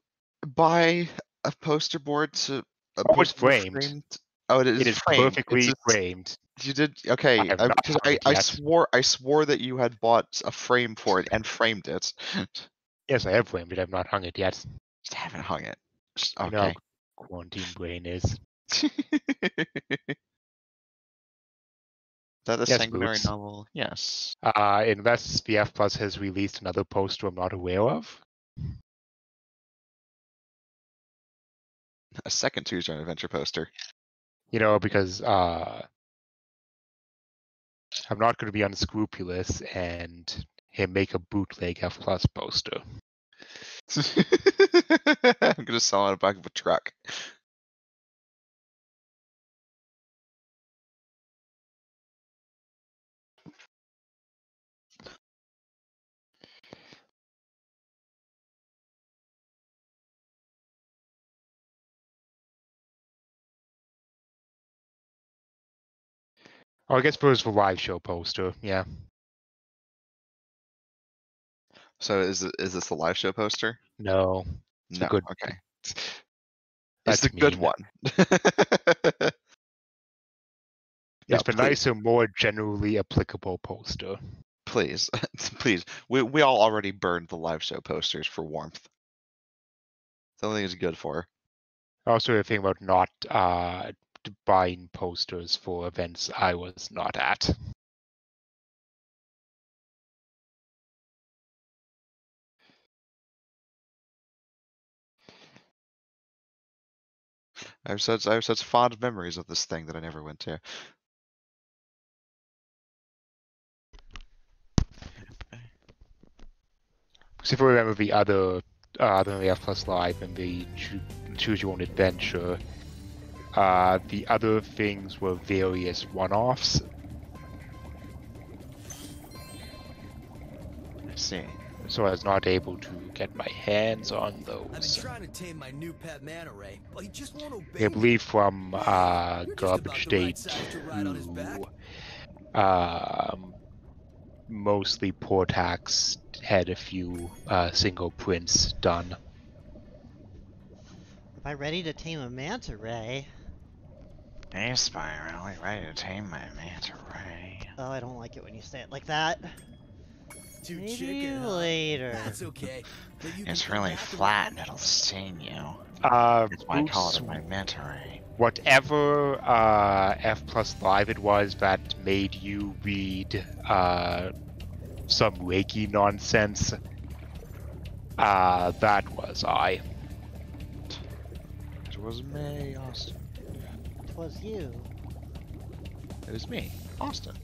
buy a poster board to a Oh, it's poster framed. Oh, it is, It is framed. It's perfectly just- framed. You did okay I I- not because hung I, I swore I swore that you had bought a frame for it and framed it. Yes, I have framed it. I've not hung it yet. Just haven't hung it. Just- You know okay. quarantine brain is. that a Yes, sanguinary Boots. novel? Yes. Uh, unless the F Plus has released another poster I'm not aware of. A second Tuesday Adventure poster. You know, because uh, I'm not going to be unscrupulous and him make a bootleg F Plus poster. I'm gonna sell on the back of a truck. Oh, I guess first the live show poster. Yeah. So is it, is this the live show poster? No. a No. good- okay. It's That's the good one. Yeah, it's please. nicer, more generally applicable poster. please, please. We we all already burned the live show posters for warmth. Something is good for. Also, the thing about not uh, buying posters for events I was not at. I have such I have such fond memories of this thing that I never went to. Because if I remember the other, uh, other than the F Plus Live and the Choo- Choose Your Own Adventure, uh, the other things were various one-offs. I see. So I was not able to get my hands on those. I've been those. trying to tame my new pet manta ray, but he just won't obey I me. believe from uh, Garbage about the right Day size to ride on his back. to um, mostly Portax had a few uh, single prints done. Am I ready to tame a manta ray? Hey, Spyro, ready to tame my manta ray? Oh, I don't like it when you say it like that. Too Maybe chicken, huh? later. That's okay. You It's really flat and it'll sting you. Uh, That's why I call Boots, it my manta ray. whatever uh, F plus live it was that made you read uh, some Reiki nonsense, uh, that was I. It was me, Austin. Twas you. It was me, Austin.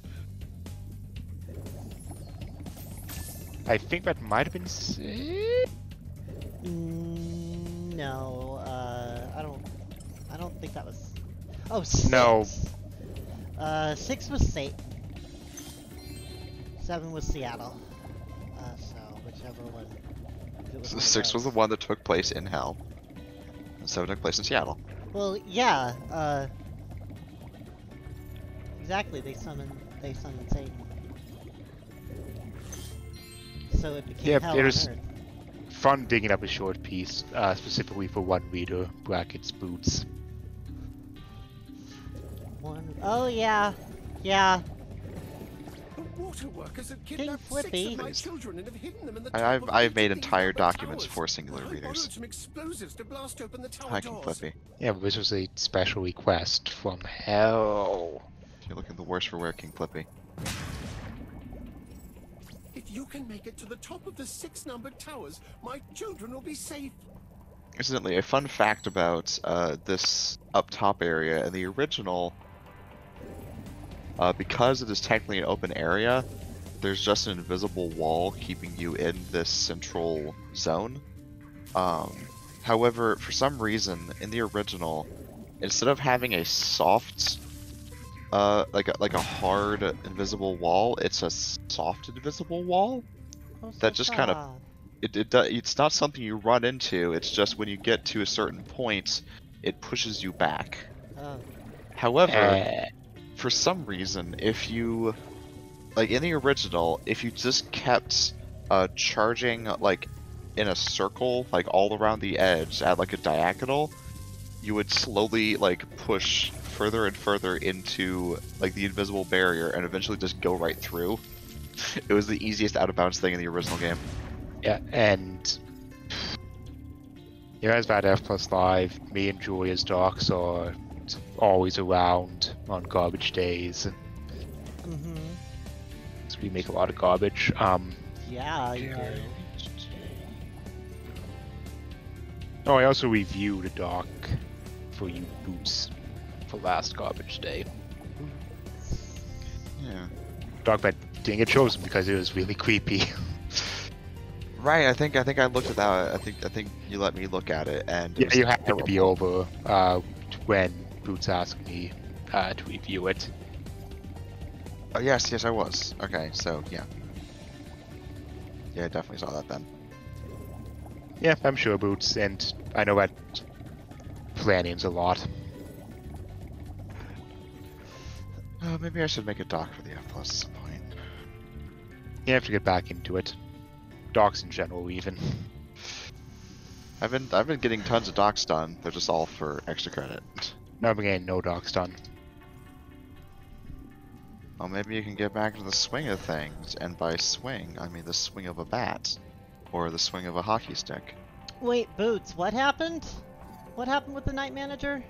I think that might have been. Sid? Mm, no, uh, I don't. I don't think that was. Oh, six. No. Uh, six was Satan. Seven was Seattle. Uh, so whichever one. was one of Six was the one that took place in hell. And seven took place in Seattle. Well, yeah. Uh. Exactly. They summoned. They summoned Satan. So it became Yep, hell it was-. Fun digging up a short piece, uh, specifically for one reader, brackets boots. One. Oh yeah. Yeah. The water workers have King kidnapped Flippy. six of my children and have hidden them in the I- top I've- of I've made entire documents towers. for singular readers. borrowed some explosives to blast open the tower Hi, King doors. Flippy. Yeah, but this was a special request from hell. You're looking the worst for wear, King Flippy. If you can make it to the top of the six numbered towers, my children will be safe. Incidentally, a fun fact about uh, this up top area in the original, uh, because it is technically an open area, there's just an invisible wall keeping you in this central zone. Um, however, for some reason, in the original, instead of having a soft, uh, like a, like a hard invisible wall, it's a soft invisible wall. Oh, That so just kind of it, it it's not something you run into. It's just when you get to a certain point, it pushes you back. Oh. However, Eh, for some reason, if you like in the original, if you just kept uh, charging like in a circle, like all around the edge at like a diagonal, you would slowly like push further and further into like the invisible barrier and eventually just go right through. It was the easiest out of bounds thing in the original game. yeah, and you guys about F plus live. Me and Julia's docs are always around on garbage days. Mm-hmm. So we make a lot of garbage. Um, Yeah, you do. oh, I also reviewed a doc for you boots for last garbage day. Yeah. Doc that didn't get chosen because it was really creepy. Right. I think I think I looked at that. I think I think you let me look at it, and it yeah, you had to be over uh, when Boots asked me uh, to review it. Oh yes, yes, I was. Okay, so yeah, yeah, I definitely saw that then. Yeah, I'm sure Boots, and I know that planning's a lot. Uh, maybe I should make a doc for the F plus at some point. You have to get back into it. Docs in general, even. I've been I've been getting tons of docs done. They're just all for extra credit. No, I'm getting no docs done. Well, maybe you can get back to the swing of things, and by swing, I mean the swing of a bat, or the swing of a hockey stick. Wait, Boots, what happened? What happened with the night manager?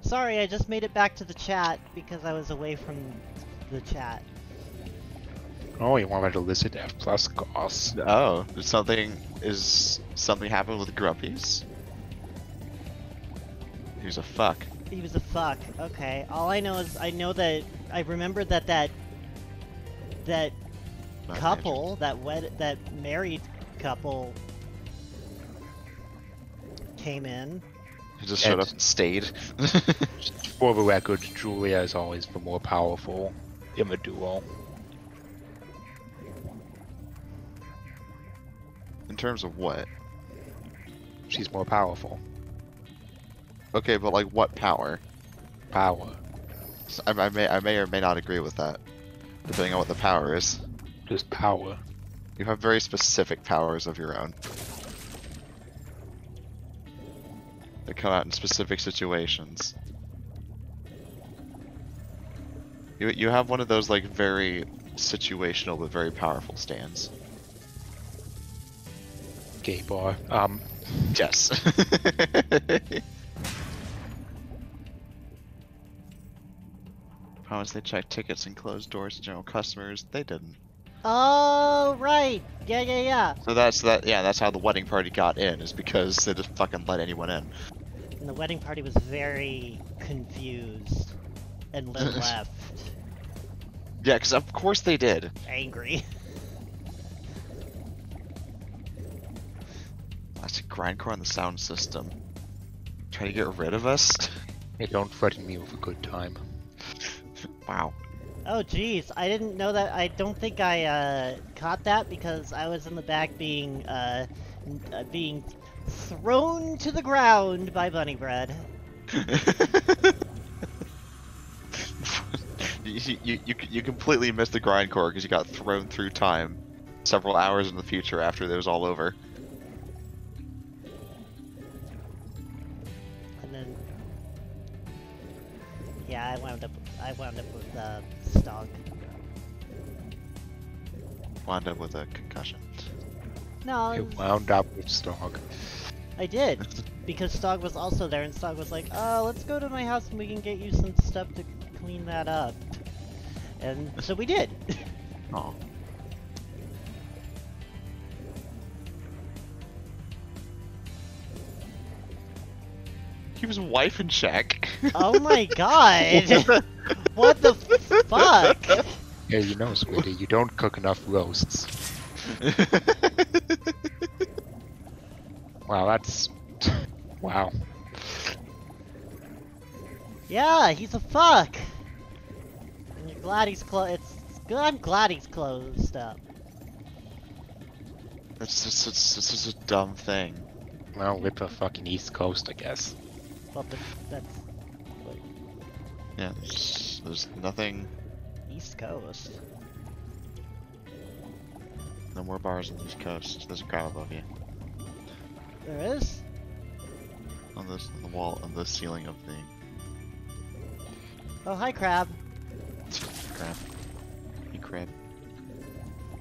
Sorry, I just made it back to the chat because I was away from the chat. Oh, you want me to listen to F plus costs? Oh, is something is something happened with Grumpies? He's a fuck. He was a fuck. Okay. All I know is I know that I remember that that that Not couple, that wed that married couple came in. He just showed And- up and stayed. For the record, Julia is always the more powerful in the duo. In terms of what? She's more powerful. Okay, but like what power? Power. S- I, I may I may or may not agree with that, depending on what the power is. Just power. You have very specific powers of your own. They come out in specific situations. You you have one of those like very situational but very powerful stands. Gay bar. Um, Yes. Promise they checked tickets and closed doors to general customers. They didn't. Oh right. Yeah, yeah, yeah. So that's that. Yeah, that's how the wedding party got in. Is because they just fucking let anyone in. And the wedding party was very confused and left Yeah, because of course they did. angry. That's a grindcore on the sound system. Trying to get rid of us. hey, don't threaten me with a good time. wow. Oh jeez, I didn't know that. I don't think I uh, caught that because I was in the back being uh, uh, being thrown to the ground by Bunny Bread. you, you, you, you completely missed the grindcore because you got thrown through time several hours in the future after it was all over. And then, yeah, I wound up. I wound up with uh, Stog. Wound up with a concussion. No, it was- wound up with Stog. I did because Stog was also there, and Stog was like, "Oh, let's go to my house and we can get you some stuff to clean that up." And so we did. Oh. He was wife and check. oh my god! what the fuck? Yeah, you know, Squiddy, you don't cook enough roasts. Wow, that's. Wow. Yeah, he's a fuck. And you're glad he's close. It's, it's good. I'm glad he's closed up. It's just it's, it's just a dumb thing. Well, rip a fucking East Coast, I guess. Well, that's wait, Yeah, there's, there's nothing, East Coast. no more bars on the East Coast. There's a crowd above you. There is. On this, on the wall, on the ceiling of the Oh, hi, crab. crab. You crab.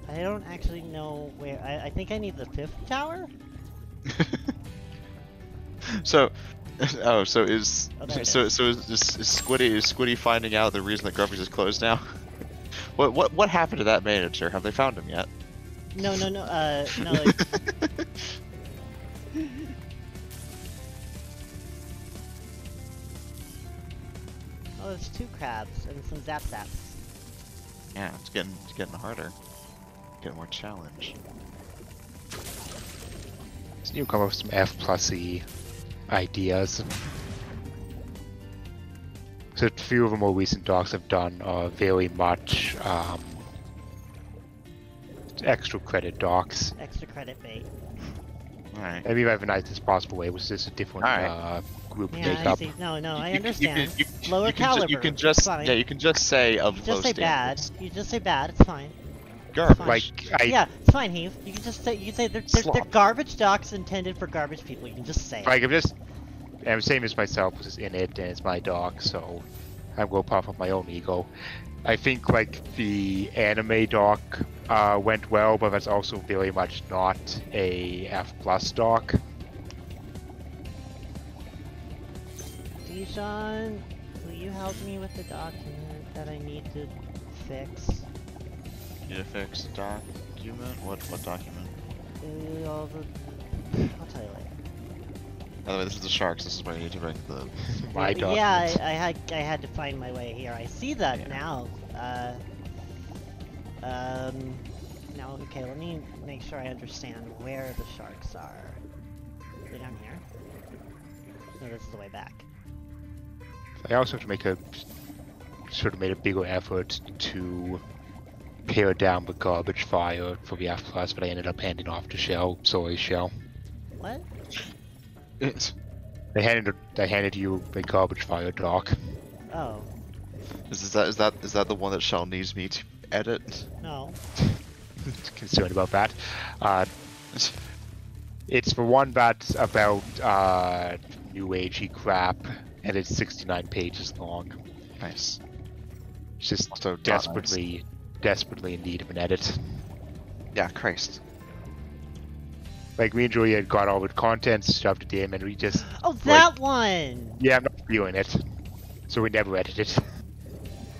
I don't actually know where. I, I think I need the fifth tower. so, oh, so is Oh, there so is. so is, is, is Squiddy is Squiddy finding out the reason that Grumpy's is closed now? what what what happened to that manager? Have they found him yet? No, no, no. Uh, no. Like, oh, there's two crabs and some zap zaps. yeah, it's getting it's getting harder. Getting more challenge. So you come up with some F plus E ideas. So a few of the more recent docs I've done are very much um, extra credit docs. Extra credit bait. All right. I mean, I have a nice as possible way. Was this a different Alright. uh, group Yeah, I see. No, no, You- I you can- you understand. can- you- Lower you can ju- caliber. you can just yeah, you can just say of You low just say bad. You just say bad. It's fine. Garbage. Like I, Yeah, it's fine, Heath. You can just say you can say they're, they're, they're garbage docs intended for garbage people. You can just say. it. like I'm just, I'm same as myself, was just in it, and it's my doc, so I'm going puff of my own ego. I think like the anime doc uh, went well, but that's also very much not a F plus doc. Dijon, will you help me with the document that I need to fix? You to fix the document. What what document? Uh, all the... I'll tell you later. By the way, this is the sharks. This is where you need to bring the. My document. Yeah, I, I had I had to find my way here. I see that Yeah. now. Uh, um, now okay. Let me make sure I understand where the sharks are. They're down here. No, this is the way back. I also have to make a sort of made a bigger effort to pare down with garbage fire for the F plus, but I ended up handing off to Shell. Sorry, Shell. What? They handed they handed you a garbage fire doc. Oh, Is, is that is that is that the one that Shell needs me to edit? no. concerned about that. Uh, it's the one that's about uh, new agey crap, and it's 69 pages long. Nice. It's just Also not desperately, desperately in need of an edit. Yeah, Christ. Like me and Julia had got all the content shoved it in, and we just Oh, that one. yeah, I'm not viewing it, so we never edited. It.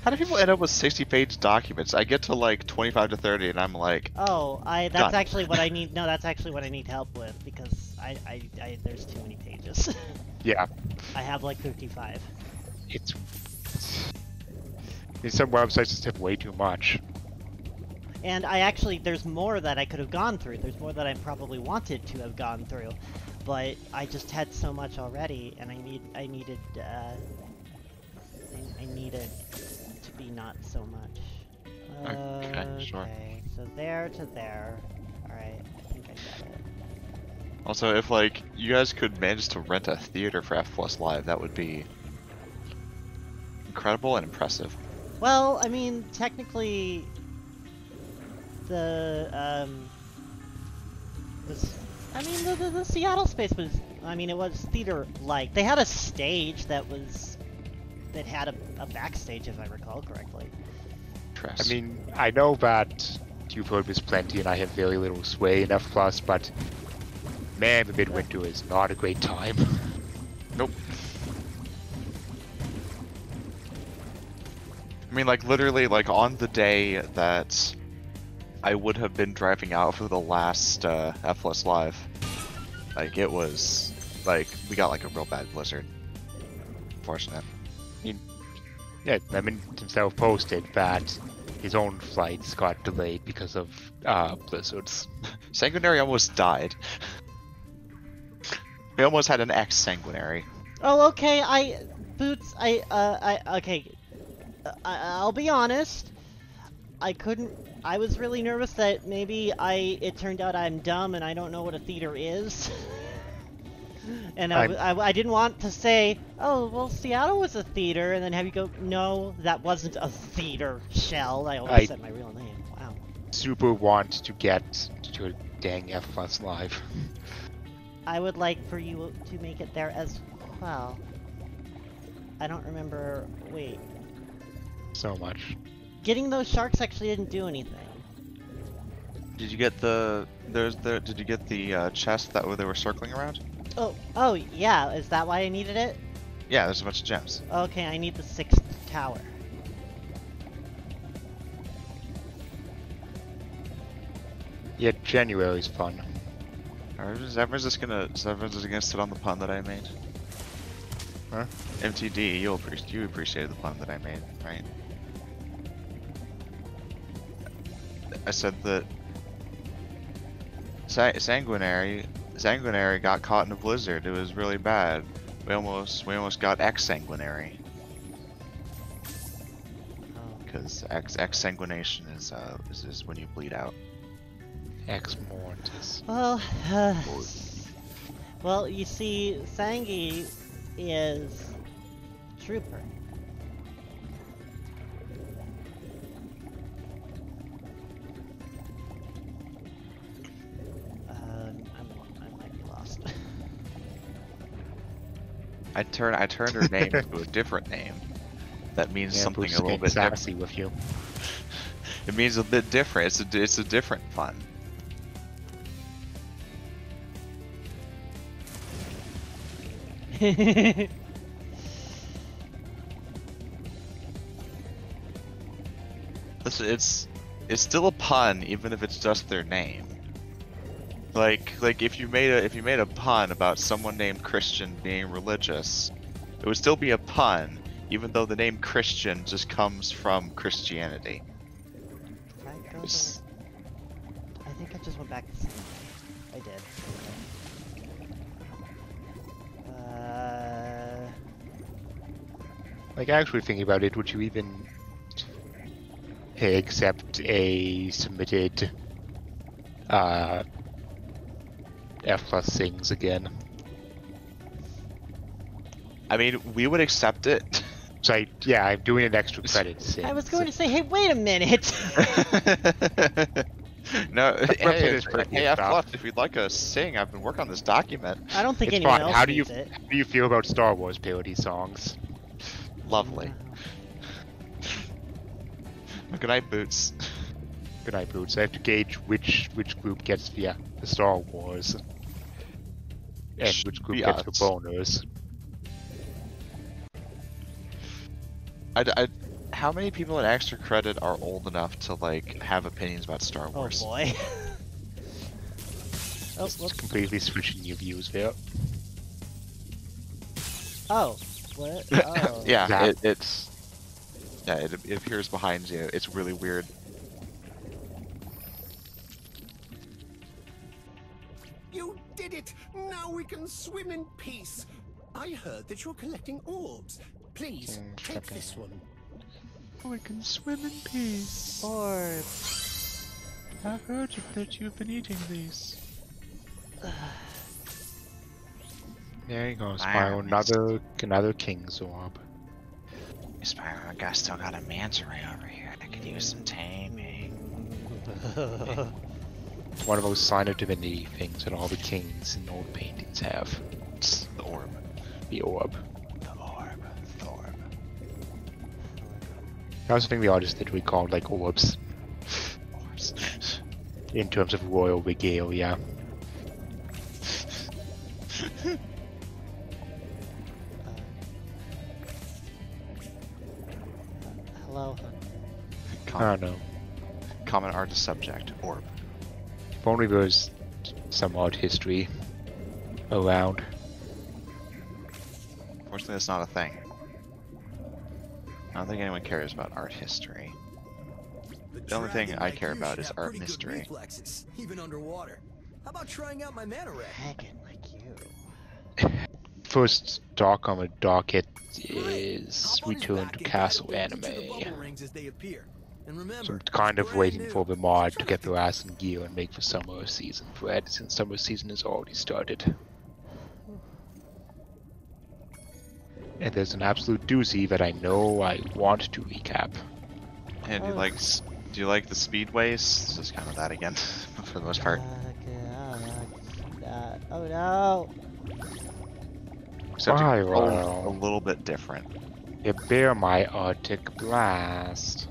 How do people end up with 60 page documents? I get to like 25 to 30 and I'm like, Oh, I. That's Done. actually what I need. No, that's actually what I need help with because I, I, I there's too many pages. Yeah, I have like 55. it's. I mean, some websites just have way too much. And I actually, there's more that I could have gone through. There's more that I probably wanted to have gone through, but I just had so much already, and I need, I needed, uh, I, I needed to be not so much. Okay, sure. So there to there. All right, I think I got it. also if like you guys could manage to rent a theater for F Plus Live, that would be incredible and impressive. Well, I mean, technically, the um, this, I mean, the, the the Seattle space was, I mean, it was theater-like. They had a stage that was that had a, a backstage, if I recall correctly. I mean, I know that you've heard this plenty, and I have very little sway in F plus, but man, the midwinter is not a great time. Nope. I mean, like literally, like on the day that I would have been driving out for the last uh, F Plus Live, like it was like we got like a real bad blizzard. Fortunate. Yeah, I mean, himself posted that his own flights got delayed because of uh, blizzards. Sanguinary almost died. we almost had an ex Sanguinary. Oh, okay. I boots. I uh. I okay. I, I'll be honest. I couldn't. I was really nervous that maybe I it turned out I'm dumb and I don't know what a theater is. and I, I I didn't want to say, oh, well, Seattle was a theater, and then have you go, no, that wasn't a theater, Shell. I almost I- said my real name. Wow. Super want to get to a dang F plus live. I would like for you to make it there as well. I don't remember. Wait. So much. Getting those sharks actually didn't do anything. Did you get the there's the did you get the uh, chest that they were circling around? Oh, oh, yeah. Is that why I needed it? Yeah, there's a bunch of gems. Okay, I need the sixth tower. Yeah, January's fun. Or is everyone's just gonna is everyone's just gonna sit on the pun that I made? Huh? MTD, you appreciate you appreciated the pun that I made, right? I said that Sa- sanguinary sanguinary got caught in a blizzard. It was really bad. We almost we almost got X sanguinary Oh. because X X sanguination is uh is, is when you bleed out. Ex Mortis. Well, uh, well, you see, Sangi is trooper. I turn I turned her name into a different name. That means Yeah, something Bruce a little bit different. with you. It means a bit different. It's a it's a different fun. It's it's still a pun, even if it's just their name. Like like if you made a if you made a pun about someone named Christian being religious, it would still be a pun, even though the name Christian just comes from Christianity. I go I think I just went back to sleep. I did. Uh, Like, actually thinking about it, would you even accept a submitted uh, F plus sings again? I mean, we would accept it. So I, yeah, I'm doing an extra credit sing. I was going to say, hey, wait a minute! no, That's hey, what it is for hey, F Bob. plus, if you'd like us sing, I've been working on this document. I don't think It's anyone fine. else How do you it. how do you feel about Star Wars parody songs? Lovely. Good night, Boots. Good night, Boots. I have to gauge which which group gets the, uh, the Star Wars, and which group be gets the bonus. I, I, how many people in extra credit are old enough to like have opinions about Star Oh Wars? boy. oh, Just whoops. completely switching your views there. Oh, what? Oh. yeah, it, it's yeah, it, it appears behind you. It's really weird. Did it! Now we can swim in peace. I heard that you're collecting orbs. Please, Hmm, take okay. this one. We can swim in peace. Orbs. I've heard that you've been eating these. There you go, Wow, Spyro. Another another King's Orb. Spyro, I got still got a manta ray over here. I could use some taming. One of those sign of divinity things that all the kings in old paintings have. It's the orb. The orb. The orb. The orb. I also think the artist literally called like orbs Orbs. in terms of royal regalia. Uh, uh, hello. I Common, don't know. common artist subject. Orb. If only there some art history around. Fortunately, that's not a thing. I don't think anyone cares about art history. The only thing I care about is art pretty mystery. Reflexes, even underwater. How about trying out my mana ray? Dragon like you. First dock on the docket Right. is Hop on his Return to and Castle guide away each of the Anime. Bubble rings as they appear. And remember, So I'm kind of waiting new. for the mod to get their ass in gear and make for summer season thread, since summer season has already started. And there's an absolute doozy that I know I want to recap. And do you Oh. like do you like the speedways? This is kind of that again, for the most part. Oh no! Except Why, a, a little bit different. You bear my Arctic Blast.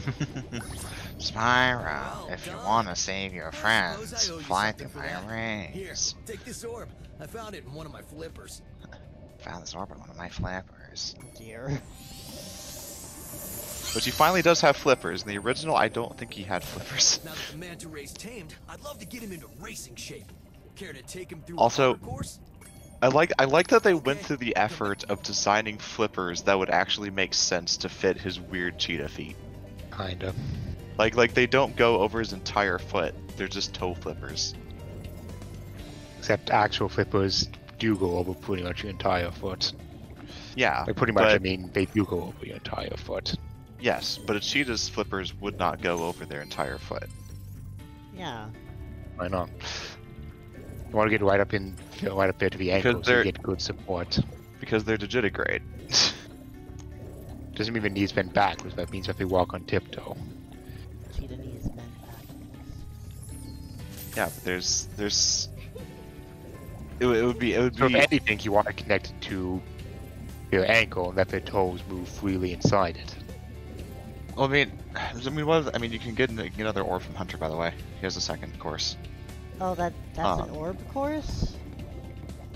Spyro, if you want to save your I friends, I owe you fly through my that. Here, rings. take this orb. I found it in one of my flippers. Found this orb in one of my flappers. Oh dear. But he finally does have flippers. In the original, I don't think he had flippers. Now that the manta ray's tamed, I'd love to get him into racing shape. Care to take him through Also- a course? I like I like that they went through the effort of designing flippers that would actually make sense to fit his weird cheetah feet. Kinda. Like like they don't go over his entire foot. They're just toe flippers. Except actual flippers do go over pretty much your entire foot. Yeah. Like pretty much, I mean, they do go over your entire foot. Yes, but a cheetah's flippers would not go over their entire foot. Yeah. Why not? You want to get right up in, you know, right up there to the ankle, so you get good support. Because they're digitigrade. Doesn't mean the knees bend backwards, that means that they walk on tiptoe. Cheetah knees bent backwards. yeah, but there's there's it, would- it would be it would So if anything, you want to connect it to your ankle and let their toes move freely inside it. Well, I mean, I mean, what? I mean, you can get, another orb from Hunter, by the way. He has a second course. Oh, that that's an Um, orb course?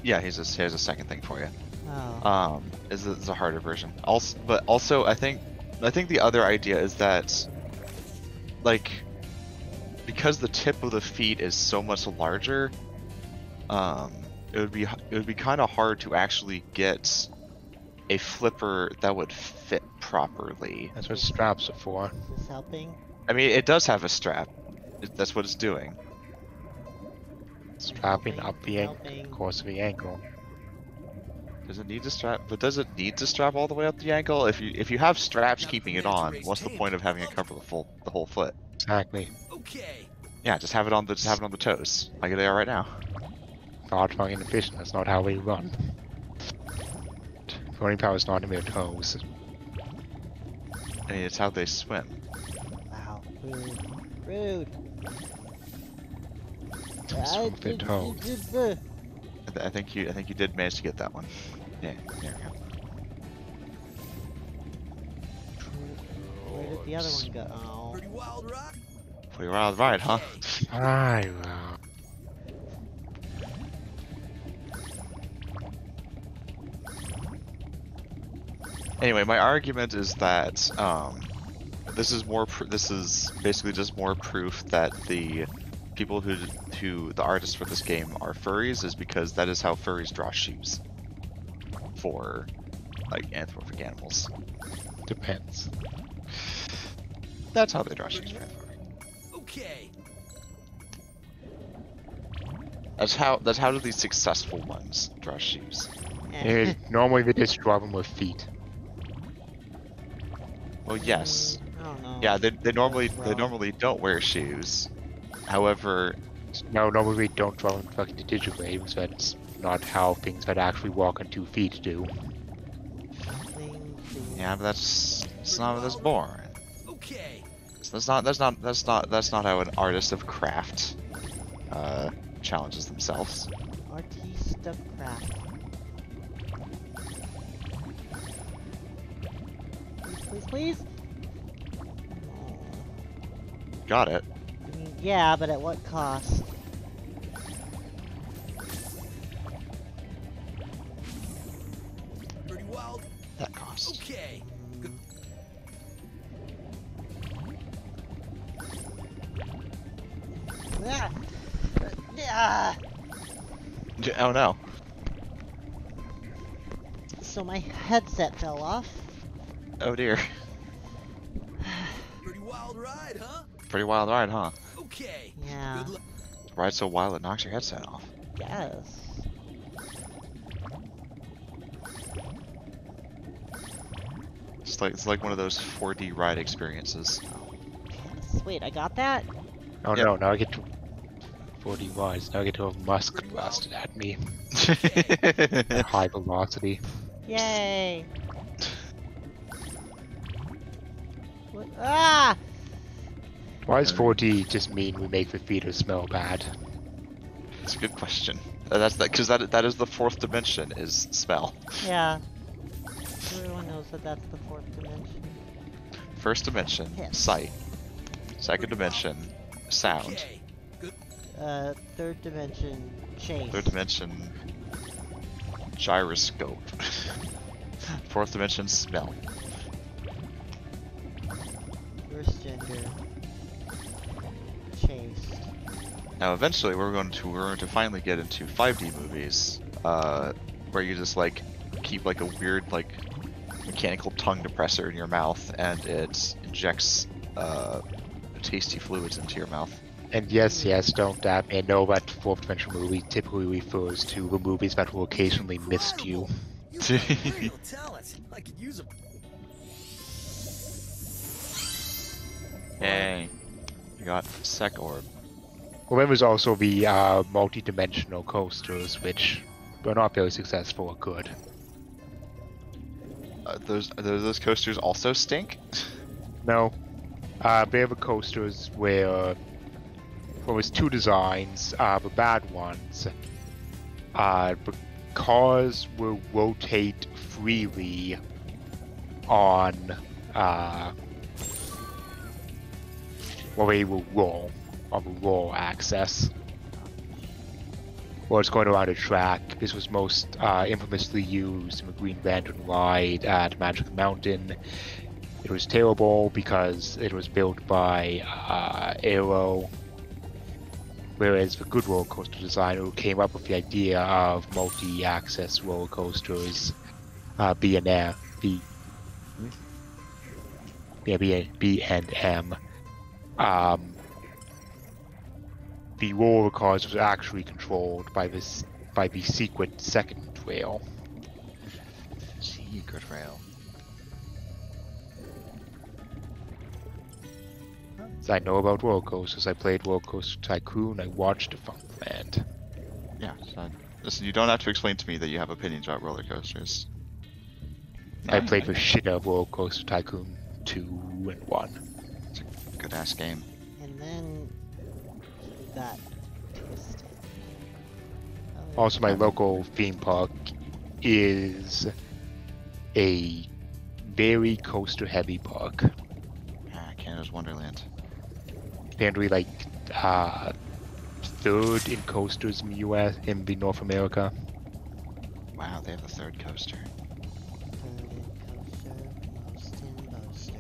Yeah, he's a, he has a second thing for you. Oh. Um, is a, is a harder version. Also, but also, I think, I think the other idea is that, like, because the tip of the feet is so much larger, um, it would be it would be kind of hard to actually get a flipper that would fit properly. That's what straps are for. Is this helping? I mean, it does have a strap. It- That's what it's doing. Strapping Helping, up the ankle, helping. course of the ankle. Does it need to strap? But does it need to strap all the way up the ankle? If you if you have straps Now keeping it on, what's the point of having it cover the full the whole foot? Exactly. Okay. Yeah, just have it on the just have it on the toes, like they are right now. Not fucking efficient, that's not how we run. Running power is not in their toes. I mean, it's how they swim. Wow. Rude. Rude. Toes I with their did- toes. did the- I, th- I think you I think you did manage to get that one. Yeah, there we go. Where did the other one go? Oh. Pretty wild ride. Pretty wild ride, huh? Okay. Aye, well. Anyway, my argument is that um, this is more pr- this is basically just more proof that the people who who the artists for this game are furries is because that is how furries draw shoes for like anthropomorphic animals. Depends. That's how they draw shoes for anthropomorphic. Okay. That's how that's how do these successful ones draw shoes. Eh, normally they just draw them with feet. Well, yes, I don't know. yeah, they, they normally they normally don't wear shoes. However, No, normally they don't draw them fucking digigrade, because that's not how things that actually walk on two feet do. Yeah, but that's it's not that's boring. Okay. That's not that's not that's not that's not how an artist of craft uh, challenges themselves. Artiste of craft. Please, please, please. Got it. I mean, yeah, but at what cost? Oh no. So my headset fell off. Oh dear. Pretty wild ride, huh? Pretty wild ride, huh? Okay. Yeah, Ride so wild it knocks your headset off. Yes. It's like it's like one of those 4D ride experiences. Oh Wait, I got that? Oh Yep. no, now I get to 40 wise. Now I get to have Musk blasted at me at high velocity. Yay! What? Ah! Why does 4D just mean we make the theater smell bad? It's a good question. Uh, That's that because that that is the fourth dimension is smell. Yeah. Everyone knows that that's the fourth dimension. First dimension, Yes. sight. Second dimension, sound. Uh, third dimension, chase. Third dimension, gyroscope. Fourth dimension, smell. First gender. Chase. Now, eventually, we're going to we're going to finally get into 5D movies, uh, where you just like keep like a weird like mechanical tongue depressor in your mouth, and it injects uh, tasty fluids into your mouth. And yes, yes, don't dab me. I know that fourth dimension movie typically refers to the movies that will occasionally mist you. You have real talent. I could use 'em. Yay! You got sec orb. Well, then there's also the uh, multi-dimensional coasters, which were not very successful or good. Uh, those those those coasters also stink. No, uh, they have the coasters where well, there's two designs. Uh, the bad ones, uh, the cars will rotate freely on, uh, well, they will roll on the roll axis. Well, it's going around a track. This was most uh, infamously used in the Green Lantern ride at Magic Mountain. It was terrible because it was built by uh, Arrow, whereas the good roller coaster designer who came up with the idea of multi-axis roller coasters, uh, B and M, B, yeah, B, B and M, um, the roller cars was actually controlled by this by the secret second rail. Secret rail. I know about roller coasters. I played Roller Coaster Tycoon. I watched Defunctland. Yeah. So, listen, you don't have to explain to me that you have opinions about roller coasters. I played the shit out of Roller Coaster Tycoon 2 and 1. It's a good ass game. And then that got twisted. Oh, Also, my local theme park is a very coaster heavy park. Ah, Canada's Wonderland. Apparently, like, uh, third in coasters in the US, in the North America. Wow, they have a third coaster. Third coaster, most in boaster.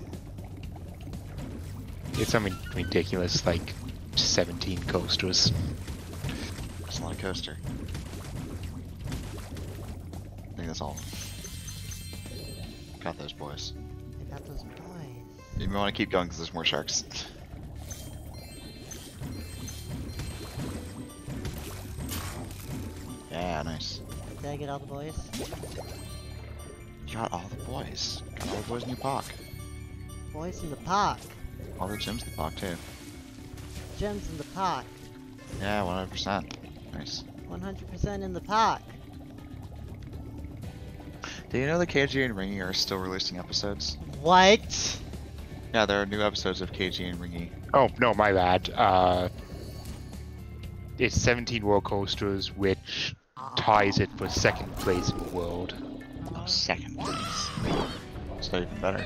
It's something ridiculous, like 17 coasters. That's not a coaster. I think that's all. Got those boys. I got those boys. You want to keep going because there's more sharks. Did I get all the boys? You got all the boys. Got all the boys in your park. Boys in the park. All the gems in the park too. Gems in the park. Yeah, 100%. Nice. 100% in the park. Do you know the KG and Ringy are still releasing episodes? What? Yeah, there are new episodes of KG and Ringy. Oh, no, my bad. Uh, it's 17 roller coasters, which ties it for second place in the world. Oh, second place. So even better.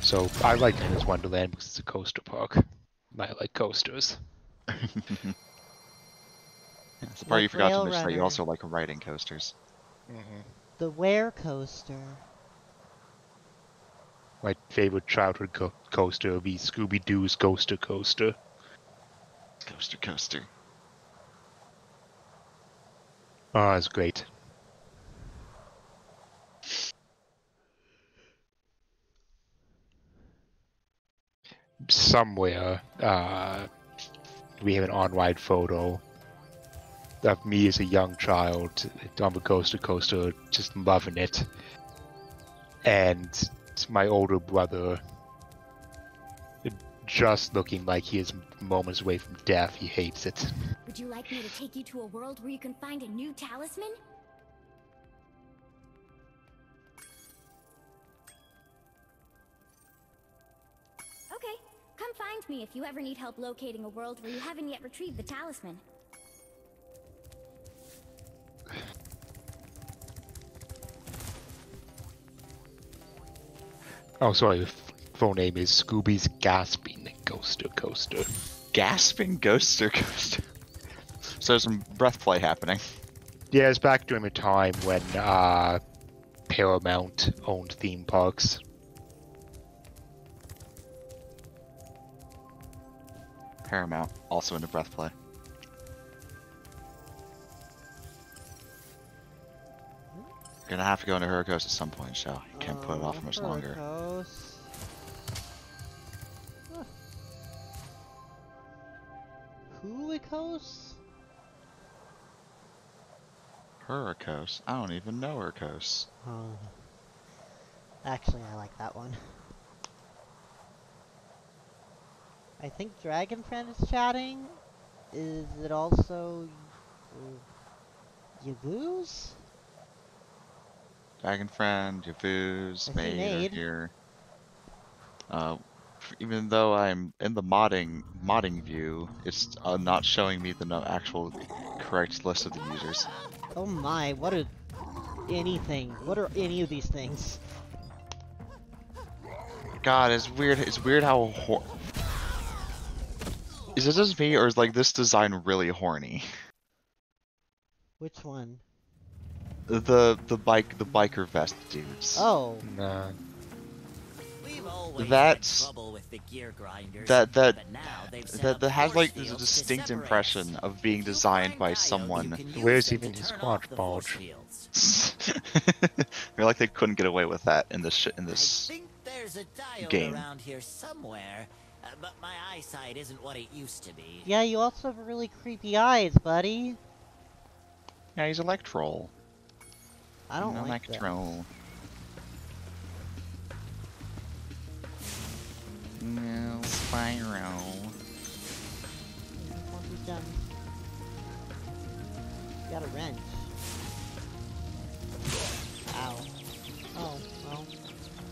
So I like Alice Wonderland because it's a coaster park. I like coasters. Yeah, it's the part you Like forgot to Rail mention that you also like riding coasters. The Ware coaster. My favorite childhood co- coaster would be Scooby Doo's Ghoster Coaster. Coaster, coaster. Oh, it's great. Somewhere, uh, we have an on-ride photo of me as a young child on the ghoster coaster, just loving it, and my older brother just looking like he is moments away from death. He hates it. Would you like me to take you to a world where you can find a new talisman? Okay, come find me if you ever need help locating a world where you haven't yet retrieved the talisman. Oh, sorry. f- Full name is Scooby's Gasping Ghoster Coaster. Gasping ghoster coaster. So there's some breath play happening. Yeah, it's back during the time when uh, Paramount owned theme parks. Paramount, also into breath play. Gonna have to go into Hurricos at some point, Shao. You can't put it off much longer. Huicos? I don't even know Hurricos. Oh. Actually, I like that one. I think Dragon Friend is chatting. Is it also uh? Dragon Friend, Yavuz, I see Maid, Maid. are here. Uh, even though I'm in the modding modding view, it's uh, not showing me the no actual correct list of the users. Oh my, what are anything? What are any of these things? God, it's weird. It's weird how hor- is it just me or is like this design really horny? Which one? The the bike the biker vest dudes. Oh, Nah. That's- with the gear grinders, that that now that that has like force this distinct impression of being designed by someone. you can use Where's even his turn quad off the bulge? fields. Feel like they couldn't get away with that in this sh- in I this. think there's a game. around here somewhere, uh, but my eyesight isn't what it used to be. yeah, you also have really creepy eyes, buddy. Yeah, he's Electrol. I don't like that. Electrol. No, Spyro. Gems. Got a wrench. Ow. Oh, well,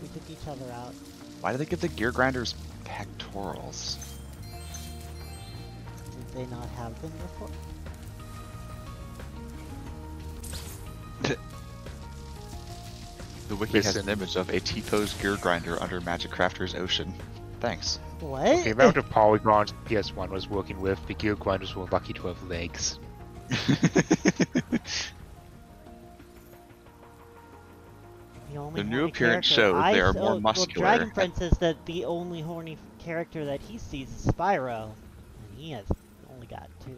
we took each other out. Why do they give the gear grinders pectorals? Did they not have them before? The wiki has an image of a T-pose gear grinder under Magic Crafter's ocean. Thanks. What? The amount of polygons PS1 was working with, the gear grinders were lucky to have legs. The, only The new appearance character shows I they are more oh, Well, muscular. Dragon Friend says that the only horny character that he sees is Spyro. And he has only got two.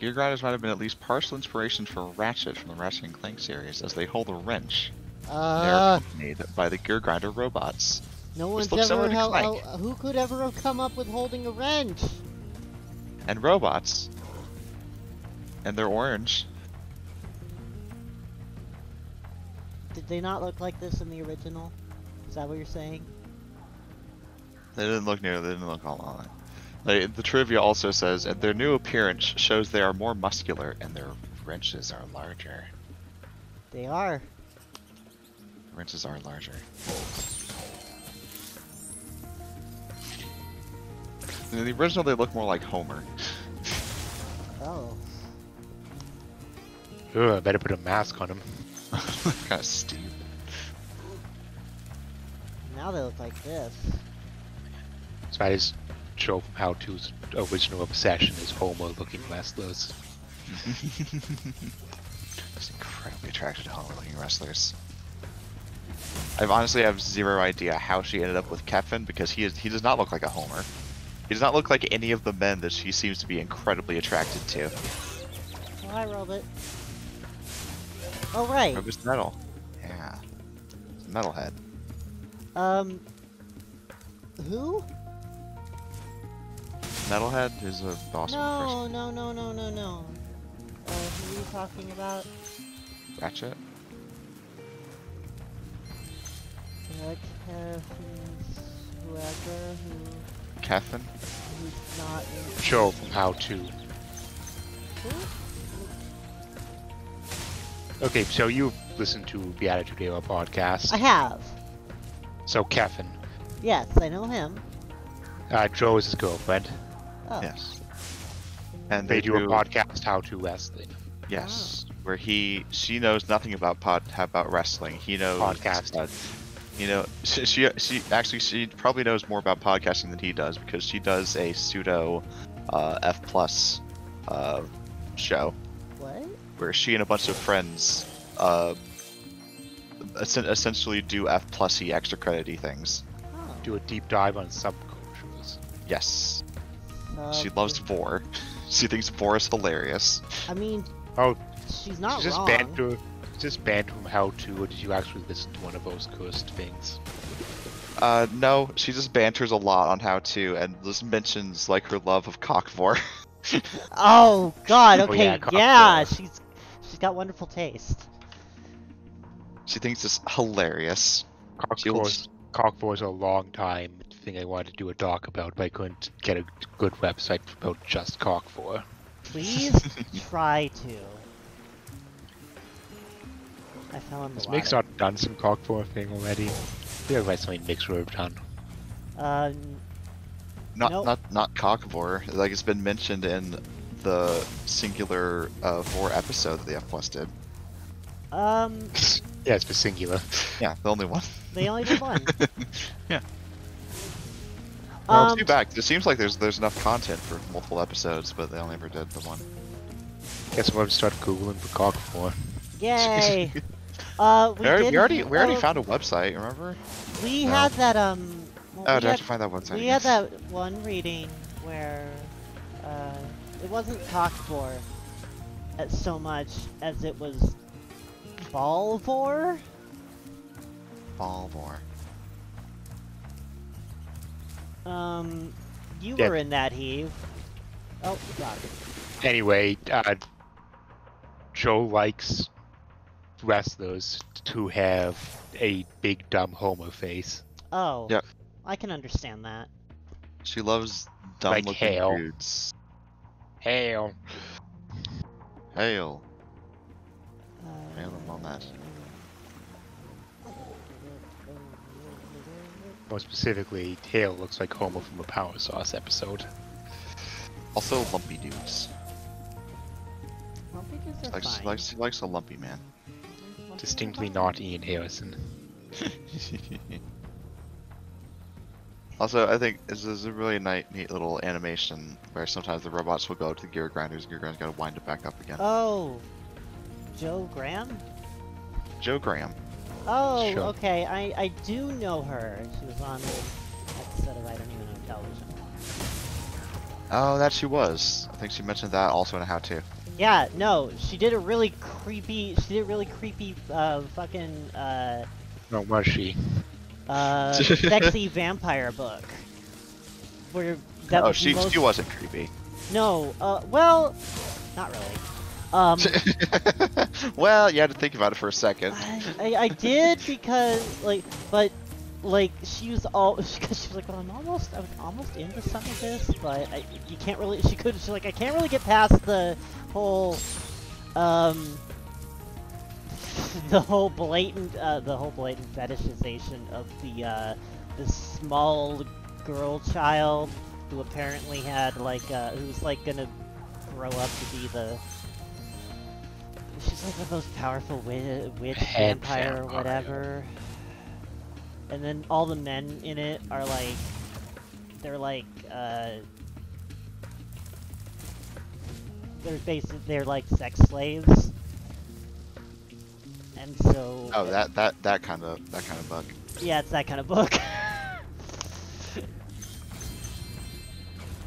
Gear grinders might have been at least partial inspiration for Ratchet from the Ratchet and Clank series, as they hold a wrench. Uh, accompanied by the gear grinder robots. no one's ever similar to hel- oh, Who could ever have come up with holding a wrench? And robots. And they're orange. Did they not look like this in the original? Is that what you're saying? They didn't look near. They didn't look all on it. Like, the trivia also says "And their new appearance shows they are more muscular and their wrenches are larger. They are. Wrenches are larger. In the original, they look more like Homer. Oh. Ugh, I better put a mask on him. kind of stupid. Now they look like this. So that is show from how to's original obsession is Homer looking wrestlers. Just incredibly attracted to Homer-looking wrestlers. I honestly have zero idea how she ended up with Kevin because he is he does not look like a Homer. He does not look like any of the men that she seems to be incredibly attracted to. Oh, hi, Robot. Oh, right. Focus metal. Yeah. It's a metalhead. Um. Who? Metalhead is a awesome No, no, no, no, no, no. Uh, who are you talking about? Ratchet. Kev, who's whoever who Catherine. who's not in. Joe from How To. Who? Okay, so you listened to the Attitude Era podcast. I have. So Kevin, Yes, I know him. Uh, Joe is his girlfriend. Oh. Yes. And They do a podcast, How To Wrestling. Yes, where he she knows nothing about pod about wrestling. He knows Podcast. uh, you know, she, she she actually she probably knows more about podcasting than he does because she does a pseudo uh, F plus uh, show What? where she and a bunch of friends uh, essen- essentially do F plus y extra credity things. Oh. Do a deep dive on subcultures. Yes, she Uh, loves Vore. she thinks Vore is hilarious. I mean, Oh, she's not is this wrong. banter? Is this banter from How To, or did you actually listen to one of those cursed things? Uh, no, she just banters a lot on how to and just mentions like her love of cockvore. Oh God. Oh, Okay. yeah, yeah, she's she's got wonderful taste. she thinks it's hilarious. She'll Cockforce, Cockforce a long time thing I wanted to do a doc about, but I couldn't get a good website about just Cockvore. Please try to. I fell in the Has water. Mix not done some Cockfor thing already? I feel like something Mix would have done. Uh, Not Nope. not not cockvore. Like it's been mentioned in the singular uh, Vore episode that the F plus did. um, yeah, it's for singular. Yeah, the only one. they only did one. yeah. Well, it's Um, too bad. 'cause It seems like there's there's enough content for multiple episodes, but they only ever did the one. Guess we'll have to start googling for Cockvore. Yay! Uh, we, We, already, did, we already we already uh, found a website. Remember? We No. had that um. well, Oh, we do I have had- to find that website? We had that one reading where uh, it wasn't cockvore as so much as it was ball for. ballvore. Balvor. Um, you Yeah. were in that heave. Oh, God. Anyway, uh, Joe likes wrestlers to have a big dumb homo face. Oh. Yep. I can understand that. She loves dumb Like looking hail. dudes. Hail. Hail. Uh, Hail them on that. More specifically, Tail looks like Homer from a Power Sauce episode. Also, lumpy dudes. lumpy dudes are Likes, fine. likes, likes a lumpy man. Lumpy Distinctly not Ian Harrison. also, I think this is a really neat, neat little animation where sometimes the robots will go to the gear grinders, and gear grinders gotta wind it back up again. Oh. Joe Graham? Joe Graham. Oh, Sure. okay. I, I do know her. She was on an episode of I Don't Even Know Television. Oh, that she was. I think she mentioned that also in a how to. Yeah, no, she did a really creepy, she did a really creepy, uh, fucking, uh, No, was she? uh, sexy vampire book. Where that oh, was she, most... she wasn't creepy. No, uh, well, not really. Um, well, you had to think about it for a second. I, I, I did because, like, but, like, she was all, because she was like, well, I'm almost, I was almost into some of this, but I, you can't really, she could, she's like, I can't really get past the whole, um, the whole blatant, uh, the whole blatant fetishization of the, uh, the small girl child who apparently had, like, uh, who's, like, gonna grow up to be the, she's like the most powerful wi- witch Head vampire or vampire. whatever. And then all the men in it are like, they're like, uh, they're basically they're like sex slaves. And so, Oh, that that that kind of that kind of bug. yeah, it's that kind of book.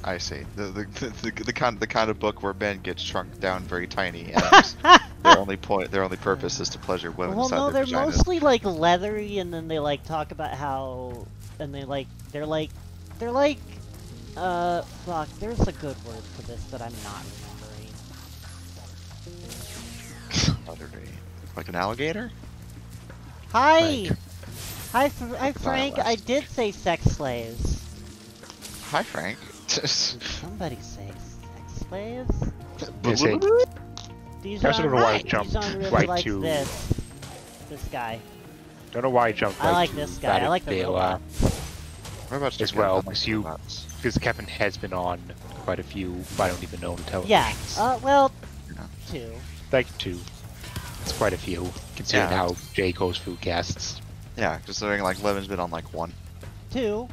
I see. The the, the, the, the kind the kind of book where Ben gets shrunk down very tiny and their only point their only purpose is to pleasure women well, no, they're vaginas. mostly like leathery, and then they like talk about how, and they like they're like they're like Uh, fuck, there's a good word for this that I'm not remembering. Letter D. Like an alligator? Hi! Hi, Fr hi Frank, I did say sex slaves. Hi, Frank. Somebody say sex slaves? They say- Dijon, I don't know why I jumped Dijon really right likes to- this. This guy. Don't know why I jumped I right like to this guy. I Vatic like the Vela, robot. What about as well, because you, because Kevin has been on quite a few, I don't even know the television. Yeah. Uh, well, Yeah. two. like two. It's quite a few, considering Yeah. how Jay goes through guests. Yeah, considering like Levin's been on like one. Two.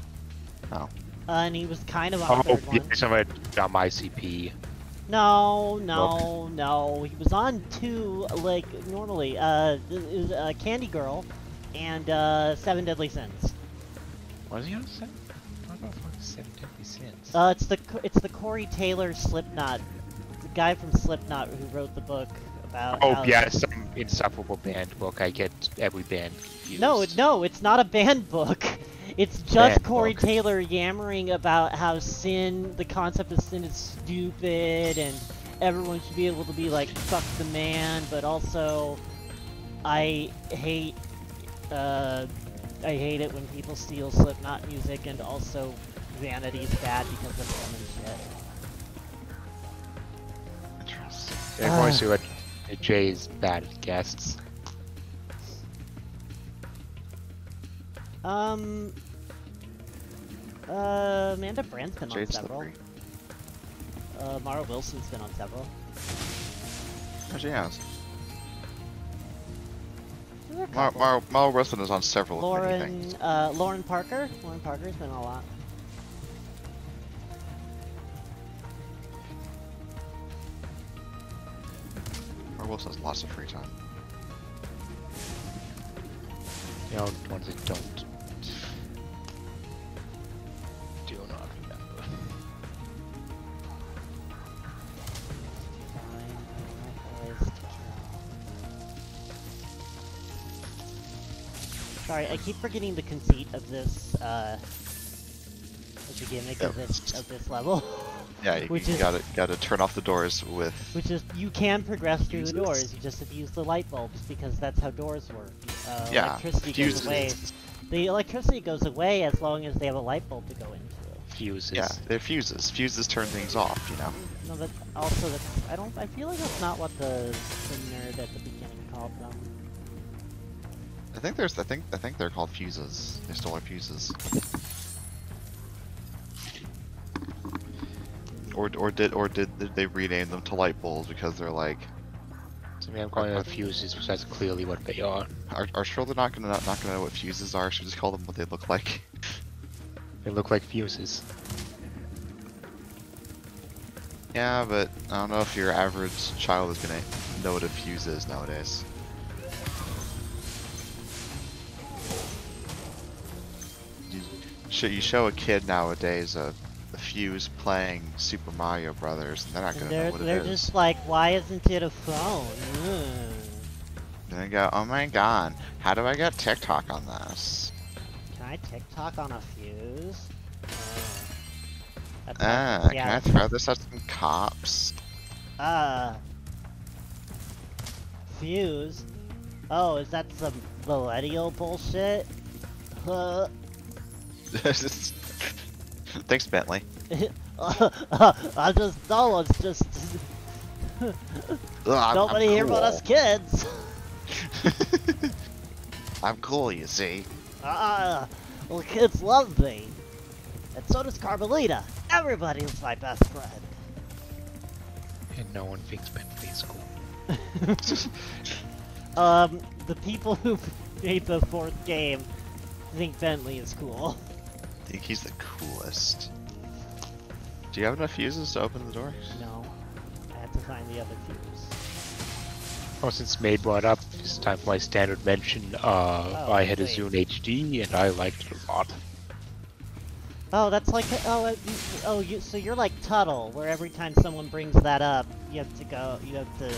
Oh. Uh, and he was kind of on the Oh, third one. yeah, somebody on my CP. No, no, no. He was on two, like, normally. Uh, it was, uh Candy Girl and, uh, Seven Deadly Sins. Was he on seven? I don't know if it was seven deadly sins. Uh, it's the it's the Corey Taylor Slipknot, the guy from Slipknot who wrote the book about. oh yeah, some insufferable band book. I get every band confused. No, no, it's not a band book. It's just Corey book. Taylor yammering about how sin, the concept of sin is stupid, and everyone should be able to be like, fuck the man, but also, I hate, uh, I hate it when people steal Slipknot music, and also, vanity is bad because of women shit. Interesting. Everyone Ah. see what Jay is bad guests. Um, uh, Amanda Brand's been on several. Uh, Mara Wilson's been on several. Oh, she has. There's a Mar. Mar Mar Wilson is on several Lauren, things. uh, Lauren Parker. Lauren Parker's been on a lot. Mara Wilson has lots of free time. You know, the ones that don't. Sorry, I keep forgetting the conceit of this, uh, the gimmick of Yeah. this, of this level. Yeah, you, Which you is- gotta gotta turn off the doors with. Which is, you can progress through the doors, you just abuse the light bulbs, because that's how doors work. Uh, Yeah, electricity fuses. goes away. The electricity goes away as long as they have a light bulb to go into. Fuses. Yeah, they're fuses. Fuses turn things off. You know. No, that also that's I don't I feel like that's not what the, the nerd at the beginning called them. I think there's. I think. I think they're called fuses. They still are fuses. Or or did or did they rename them to light bulbs because they're like to me, I'm calling them fuses because that's clearly what they are. are, are sure they're not gonna not, not gonna know what fuses are? Should we just call them what they look like. They look like fuses. Yeah, but I don't know if your average child is gonna know what a fuse is nowadays. Sh- you show a kid nowadays a, a fuse playing Super Mario Brothers, and they're not gonna they're know what it is. they're just like, why isn't it a phone? Ugh. And they go, oh my god, how do I get TikTok on this? Can I TikTok on a fuse? Oh. That's Ah, not- can I throw this at some cops? Uh, fuse. Oh, is that some millennial bullshit? Huh. Thanks, Bentley. I just know it's just Ugh, nobody I'm here but us kids. I'm cool, you see. Ah, well, kids love me, and so does Carmelita. Everybody's my best friend. And no one thinks Bentley is cool. Um, the people who made the fourth game think Bentley is cool. I think he's the coolest. Do you have enough fuses to open the door? No, I have to find the other fuse. Oh, since Maid brought up, it's time for my standard mention. Uh, Oh, I had a wait. Zune HD and I liked it a lot. Oh, that's like oh uh, you, oh you so you're like Tuttle, where every time someone brings that up, you have to go, you have to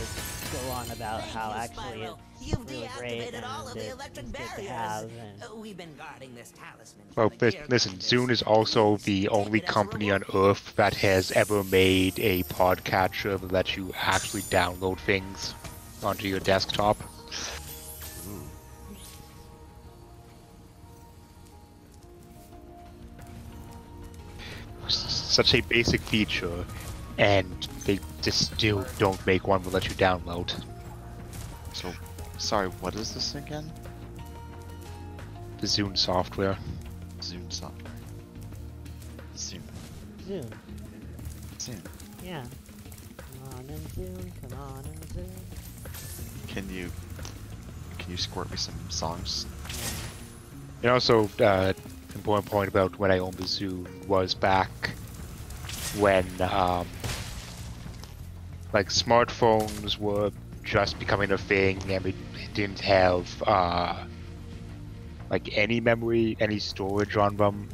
go on about how actually Spyro. It's You've really deactivated and all of the electric it's good to barriers. have. Uh, We've been guarding this talisman. Well, from the listen, Zune is also the only company on Earth that has ever made a podcatcher that lets you actually download things onto your desktop. Such a basic feature, and they just still don't make one that lets you download. So, sorry, what is this again? The Zune software. Zoom software. Zoom. Zoom. Zoom. Yeah. Come on and Zoom. Come on and Zoom. Can you can you squirt me some songs? And also, uh, important point about when I owned the Zune was back when, um, like smartphones were just becoming a thing and we didn't have, uh, like any memory, any storage on them.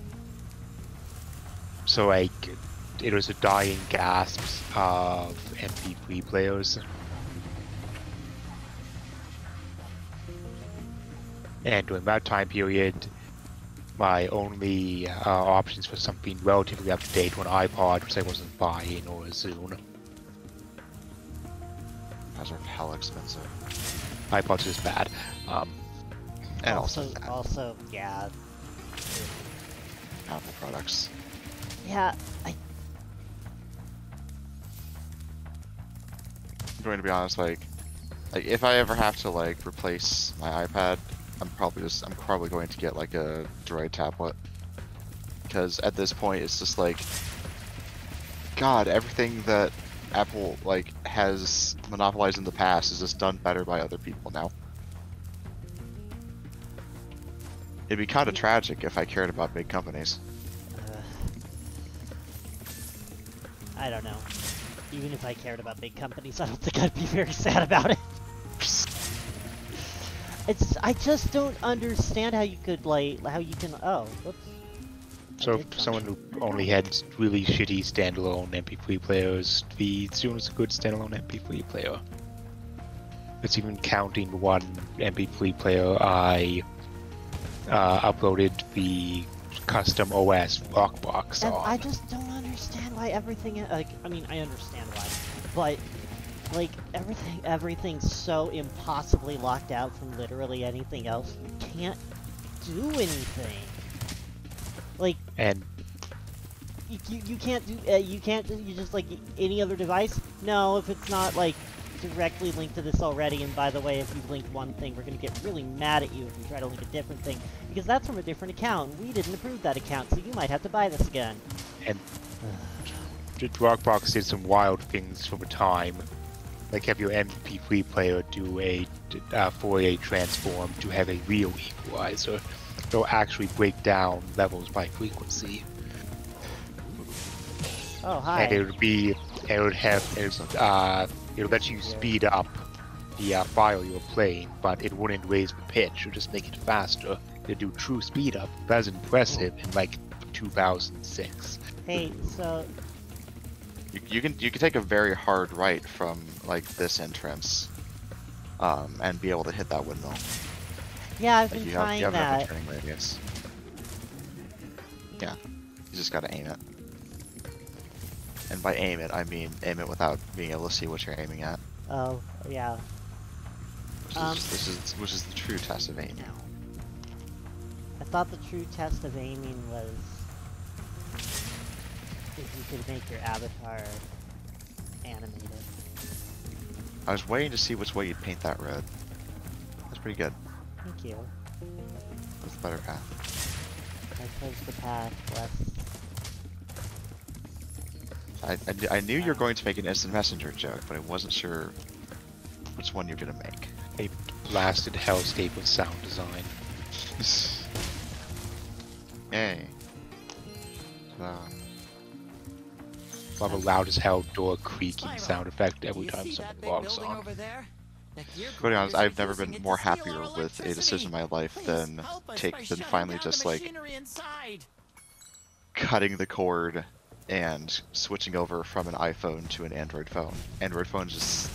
So like, it was a dying gasp of MP3 players. And during that time period, my only uh, options for something relatively up to date were an iPod, which I wasn't buying, or a Zune. Those are hell expensive. iPod's is bad. Um, And also, also, bad. also, yeah, Apple products. yeah. I I'm going to be honest, like, like if I ever have to like replace my iPad, I'm probably just I'm probably going to get like a Droid tablet because at this point it's just like, God, everything that Apple like has monopolized in the past is just done better by other people now. It'd be kind of tragic if I cared about big companies. Uh, I don't know. Even if I cared about big companies, I don't think I'd be very sad about it. It's I just don't understand how you could like how you can oh whoops. So, did for jump. someone who only had really shitty standalone MP3 players, the Zune was a good standalone MP3 player. It's even counting one MP3 player I uh, uploaded the custom OS Rockbox And on. I just don't understand why everything like I mean I understand why, but like everything everything's so impossibly locked out from literally anything else. You can't do anything. Like And you, you, you can't do uh, you can't you just like any other device. No, if it's not like directly linked to this already. And by the way, if you've linked one thing, we're gonna get really mad at you if you try to link a different thing because that's from a different account. We didn't approve that account, so you might have to buy this again. and Rockbox did some wild things from a time, like have your MP3 player do a uh, Fourier transform to have a real equalizer. It'll actually break down levels by frequency, Oh hi. and it would be it would have it would, uh, it would let you speed up the uh, file you're playing, but it wouldn't raise the pitch or just make it faster. It'd do true speed up. That's impressive in like 2006. Hey, so You, you can you can take a very hard right from like this entrance, um, and be able to hit that windmill. Yeah, I've Like been you have, trying you have that. turning radius. Yeah, you just gotta aim it. And by aim it, I mean aim it without being able to see what you're aiming at. Oh yeah. Which Um, is this is which is the true test of aiming. I thought the true test of aiming was if you could make your avatar animated. I was waiting to see which way you'd paint that red. That's pretty good. Thank you. That's the better path. I chose the path less. I, I, I knew you were going to make an instant messenger joke, but I wasn't sure which one you're gonna make. A blasted hellscape with sound design. Yay. So, Love a loud as hell door creaking sound effect every time someone that big logs on. over there? The Gear to be honest, I've never been more happier with a decision in my life Please than take than finally just like inside. cutting the cord and switching over from an iPhone to an Android phone. Android phone just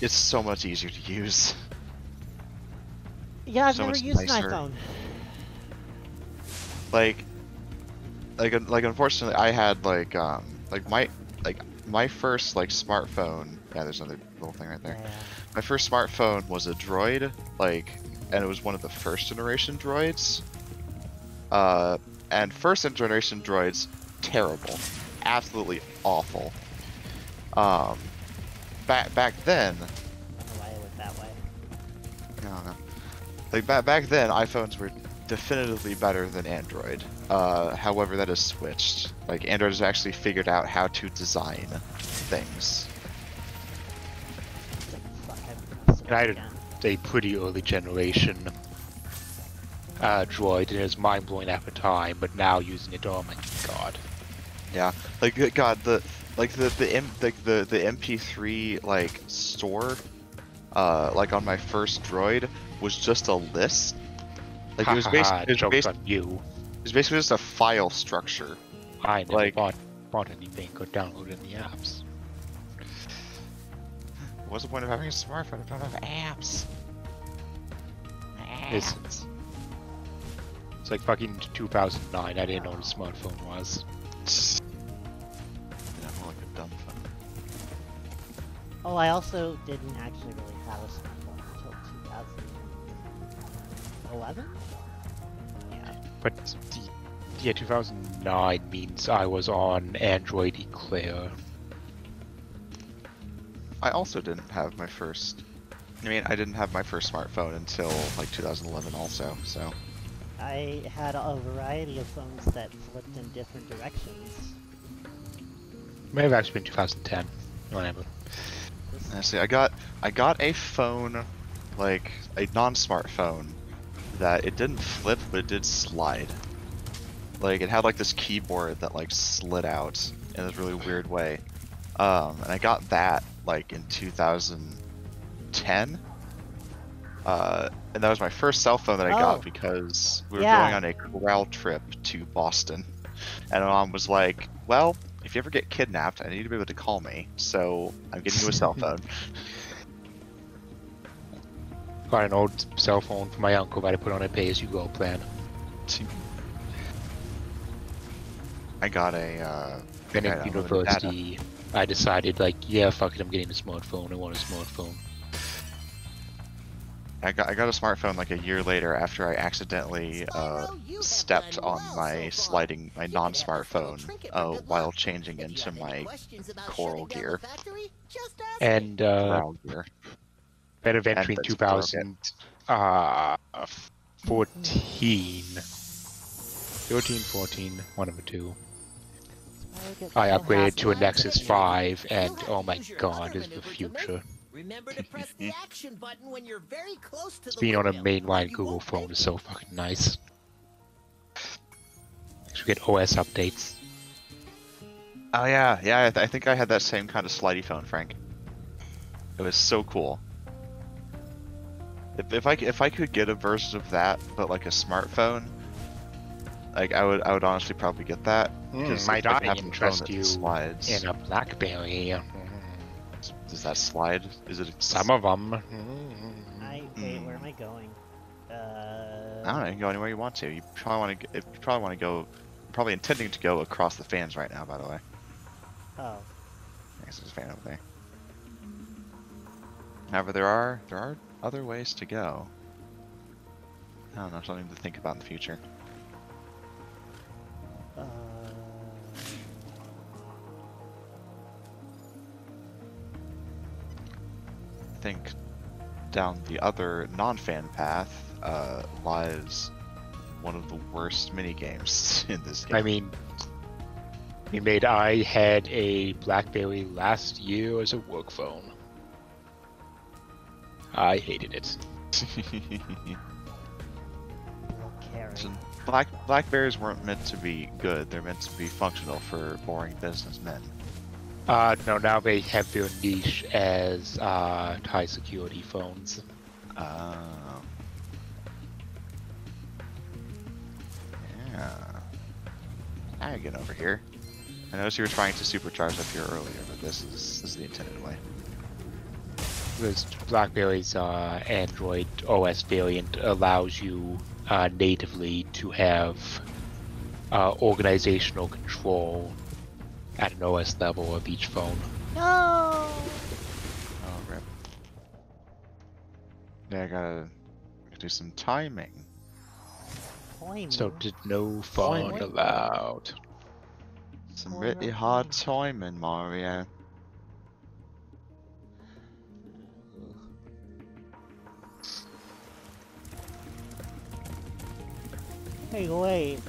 it's so much easier to use. Yeah, I've So never much used an iPhone. Like, like, like, unfortunately, I had like, um, like my, like my first like smartphone. Yeah, there's another little thing right there. Yeah. My first smartphone was a Droid, like, and it was one of the first generation droids. Uh, and first generation droids, terrible, absolutely awful. Um, back back then, I don't know why I went that way. I don't know. Like back back then, iPhones were definitively better than Android. Uh, however, that has switched. Like Android has actually figured out how to design things. I messed it And I up had a pretty early generation uh, droid, and it was mind blowing at the time, but now using it, oh my god. Yeah, like God, the like the the M, like the the MP3 like store, uh, like on my first Droid was just a list. Like it was basically it was, joke's bas- on you. it was basically just a file structure. I never like- bought, bought anything or downloaded any apps. What's the point of having a smartphone if you don't have apps? It's, it's like fucking 2009, I didn't know what a smartphone was. Yeah, more like a dumb phone. Oh, I also didn't actually really have a smartphone until 2011. Yeah. But the, yeah, 2009 means I was on Android Eclair. I also didn't have my first. I mean, I didn't have my first smartphone until like 2011, also. So I had a variety of phones that flipped in different directions. May have actually been 2010. Whatever. This- honestly, I got I got a phone, like a non-smartphone, that it didn't flip, but it did slide. Like it had like this keyboard that like slid out in this really weird way. Um, and I got that like in 2010. Uh, and that was my first cell phone that I Oh. got because we were Yeah. going on a corral trip to Boston. And my mom was like, well, if you ever get kidnapped, I need to be able to call me. So I'm getting you a cell phone. Got an old cell phone from my uncle that I put on a pay-as-you-go plan. I got a, uh, Then Yeah, I unlimited data. University, I decided like, yeah, fuck it, I'm getting a smartphone. I want a smartphone. I got I got a smartphone like a year later after I accidentally uh, stepped on my sliding my non-smartphone uh, while changing into my coral gear. And uh, corral gear. then eventually in that's broke it. 2014, 13, 14, one of the two, Why get I upgraded to a Nexus 5, and oh my god, is the future. Remember to press the action button when you're very close to the Being on a mainline Google phone is so fucking nice. Should get OS updates. Oh yeah, yeah. I, th- I think I had that same kind of slidey phone, Frank. It was so cool. If, if I c- if I could get a version of that, but like a smartphone, like I would I would honestly probably get that. because Hmm, might if I a phone interest you Slides. In a BlackBerry. Mm, Does that slide? Is it Some of them. I wait. Where am I going? Uh, I don't know. You can go anywhere you want to. You probably want to. You probably want to go. Probably intending to go across the fans right now. By the way, Oh, I guess there's a fan over there. However, there are there are other ways to go. I don't know. Something to think about in the future. Think down the other non-fan path uh, lies one of the worst mini games in this game. I mean, we made I had a BlackBerry last year as a work phone. I hated it. So Black Blackberries weren't meant to be good. They're meant to be functional for boring businessmen. Uh, no, now they have their niche as uh, high security phones. Oh. Yeah. Now you're getting over here. I noticed you were trying to supercharge up here earlier, but this is this is the intended way. Because BlackBerry's uh, Android OS variant allows you uh, natively to have uh, organizational control at an OS level of each phone. No. Oh, rip. Yeah, I gotta do some timing. Time. So did no phone Point. allowed. Some Oh, really no. hard timing, Mario. Hey, wait.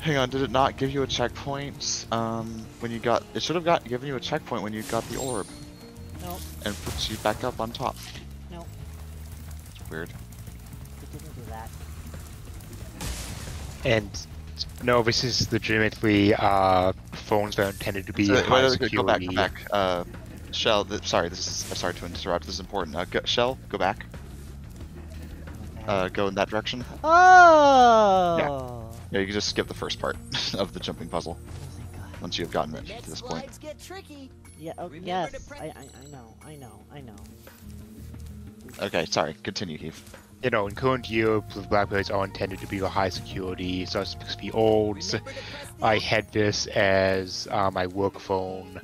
Hang on, did it not give you a checkpoint? Um, when you got, it should have got given you a checkpoint when you got the orb No, and puts you back up on top. no, It's weird. it didn't do that. And no, this is legitimately uh, phones that are intended to be So, high wait, wait, go back, security. go back. Uh, Shell, th sorry, this is, uh, sorry to interrupt, this is important. Uh, go, Shell, go back. Okay. Uh, go in that direction. oh. Yeah, you can just skip the first part of the jumping puzzle Oh, once you have gotten it to this point. slides get tricky. Yeah. Oh, yes. I, I. I know. I know. I know. Okay, sorry, continue, Heath. You know, in current year, the Blackberries are intended to be a high security, so it's supposed to be old. so Remember to press the I had this as uh, my work phone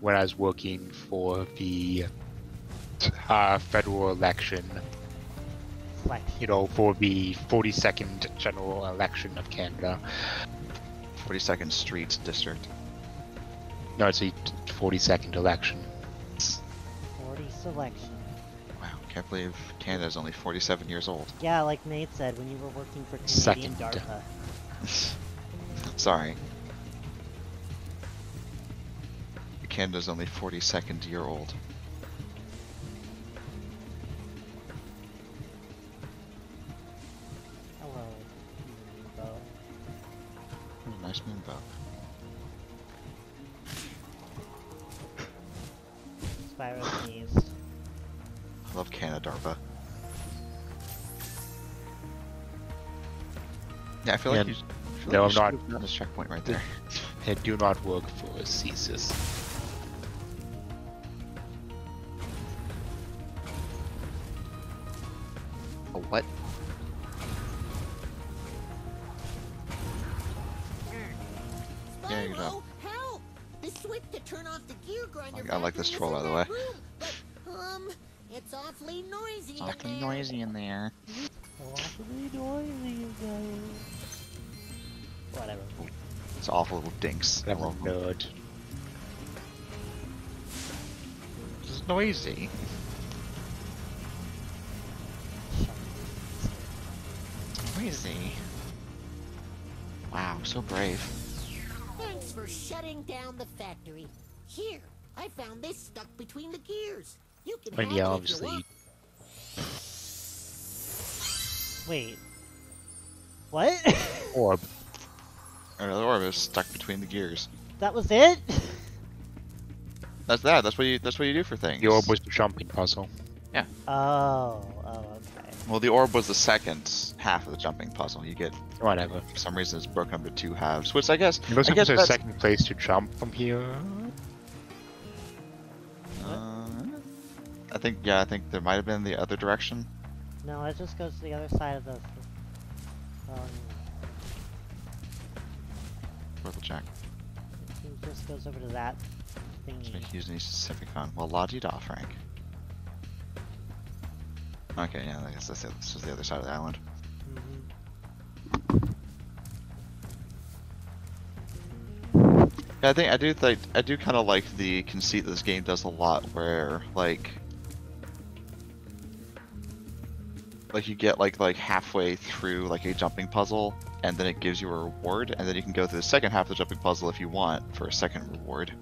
when I was working for the uh, federal election. Flex. You know, for the 42nd general election of Canada. 42nd Street District. No, it's the 42nd election. 40 selection. Wow, can't believe Canada's only 47 years old. Yeah, like Nate said, when you were working for Canadian Second. DARPA. Sorry. Canada's only 42nd year old. Ooh, nice moonbow. Spyro sneezed. I love Canada DARPA. Yeah, I feel like Yeah, you. I feel no, like you I'm should have done this checkpoint right there. I do not work for CSIS. A what? Yeah, you Spyro, help! The switch to turn off the gear grinder. I like this troll, by the way. But, um, it's awfully noisy. It's in awfully there. noisy in there. Awfully noisy, you guys. Whatever. It's awful little dinks. I I'm a love them. nerd. It's noisy. Noisy. Wow, so brave. Thanks for shutting down the factory. Here, I found this stuck between the gears. You can And have yeah, it if you obviously, want. Wait. What? orb. Another orb is stuck between the gears. that was it? That's that. That's what you. That's what you do for things. The orb was the jumping puzzle. Yeah. Oh, oh, okay. Well, the orb was the second half of the jumping puzzle. You get, Whatever. for some reason, it's broken up into two halves, which I guess. It looks I guess there's a second place to jump from here. Uh, I think yeah. I think there might have been the other direction. No, it just goes to the other side of the. Um, Or the jack. it just goes over to that Let's thingy. make use any specific on. Well, la di da, Frank. Okay, yeah. I guess that's it. This is the other side of the island. Yeah, I think I do like I do kind of like the conceit that this game does a lot, where like like you get like like halfway through like a jumping puzzle, and then it gives you a reward, and then you can go through the second half of the jumping puzzle if you want for a second reward.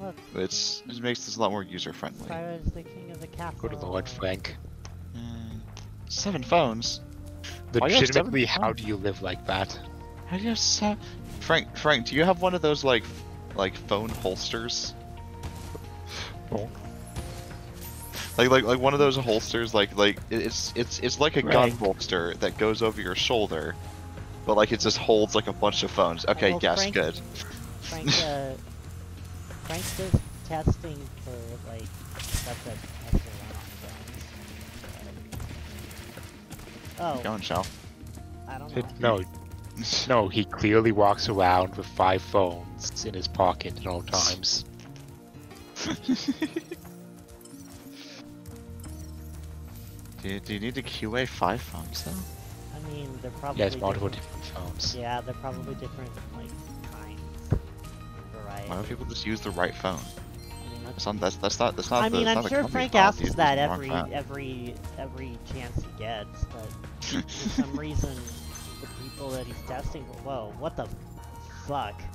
Look, It's it makes this a lot more user friendly. Spyro's the king of the castle. Good lord, Frank. Seven phones. Why do seven Legitimately, how phones? do you live like that? How do you have seven? Frank, Frank, do you have one of those like like phone holsters? Oh. Like like like one of those holsters, like like it's it's it's like a gun holster that goes over your shoulder, but like it just holds like a bunch of phones. Okay, Well, yes, Frank- good. Frank, uh, Frank does testing for like stuff that Oh. on phones. Oh, Going, Shell. I don't know. no, no, he clearly walks around with five phones in his pocket at all times. Do you, do you need to QA five phones though? I mean, they're probably He has multiple different. different phones. Yeah, they're probably different like kinds, variety. Why don't people just use the right phone? I mean, That's, not- that's, that's not that's not I the, mean, it's I'm not sure Frank asks that using the wrong every phone. every every chance he gets, but for some reason, the people that he's testing. Whoa, what the fuck?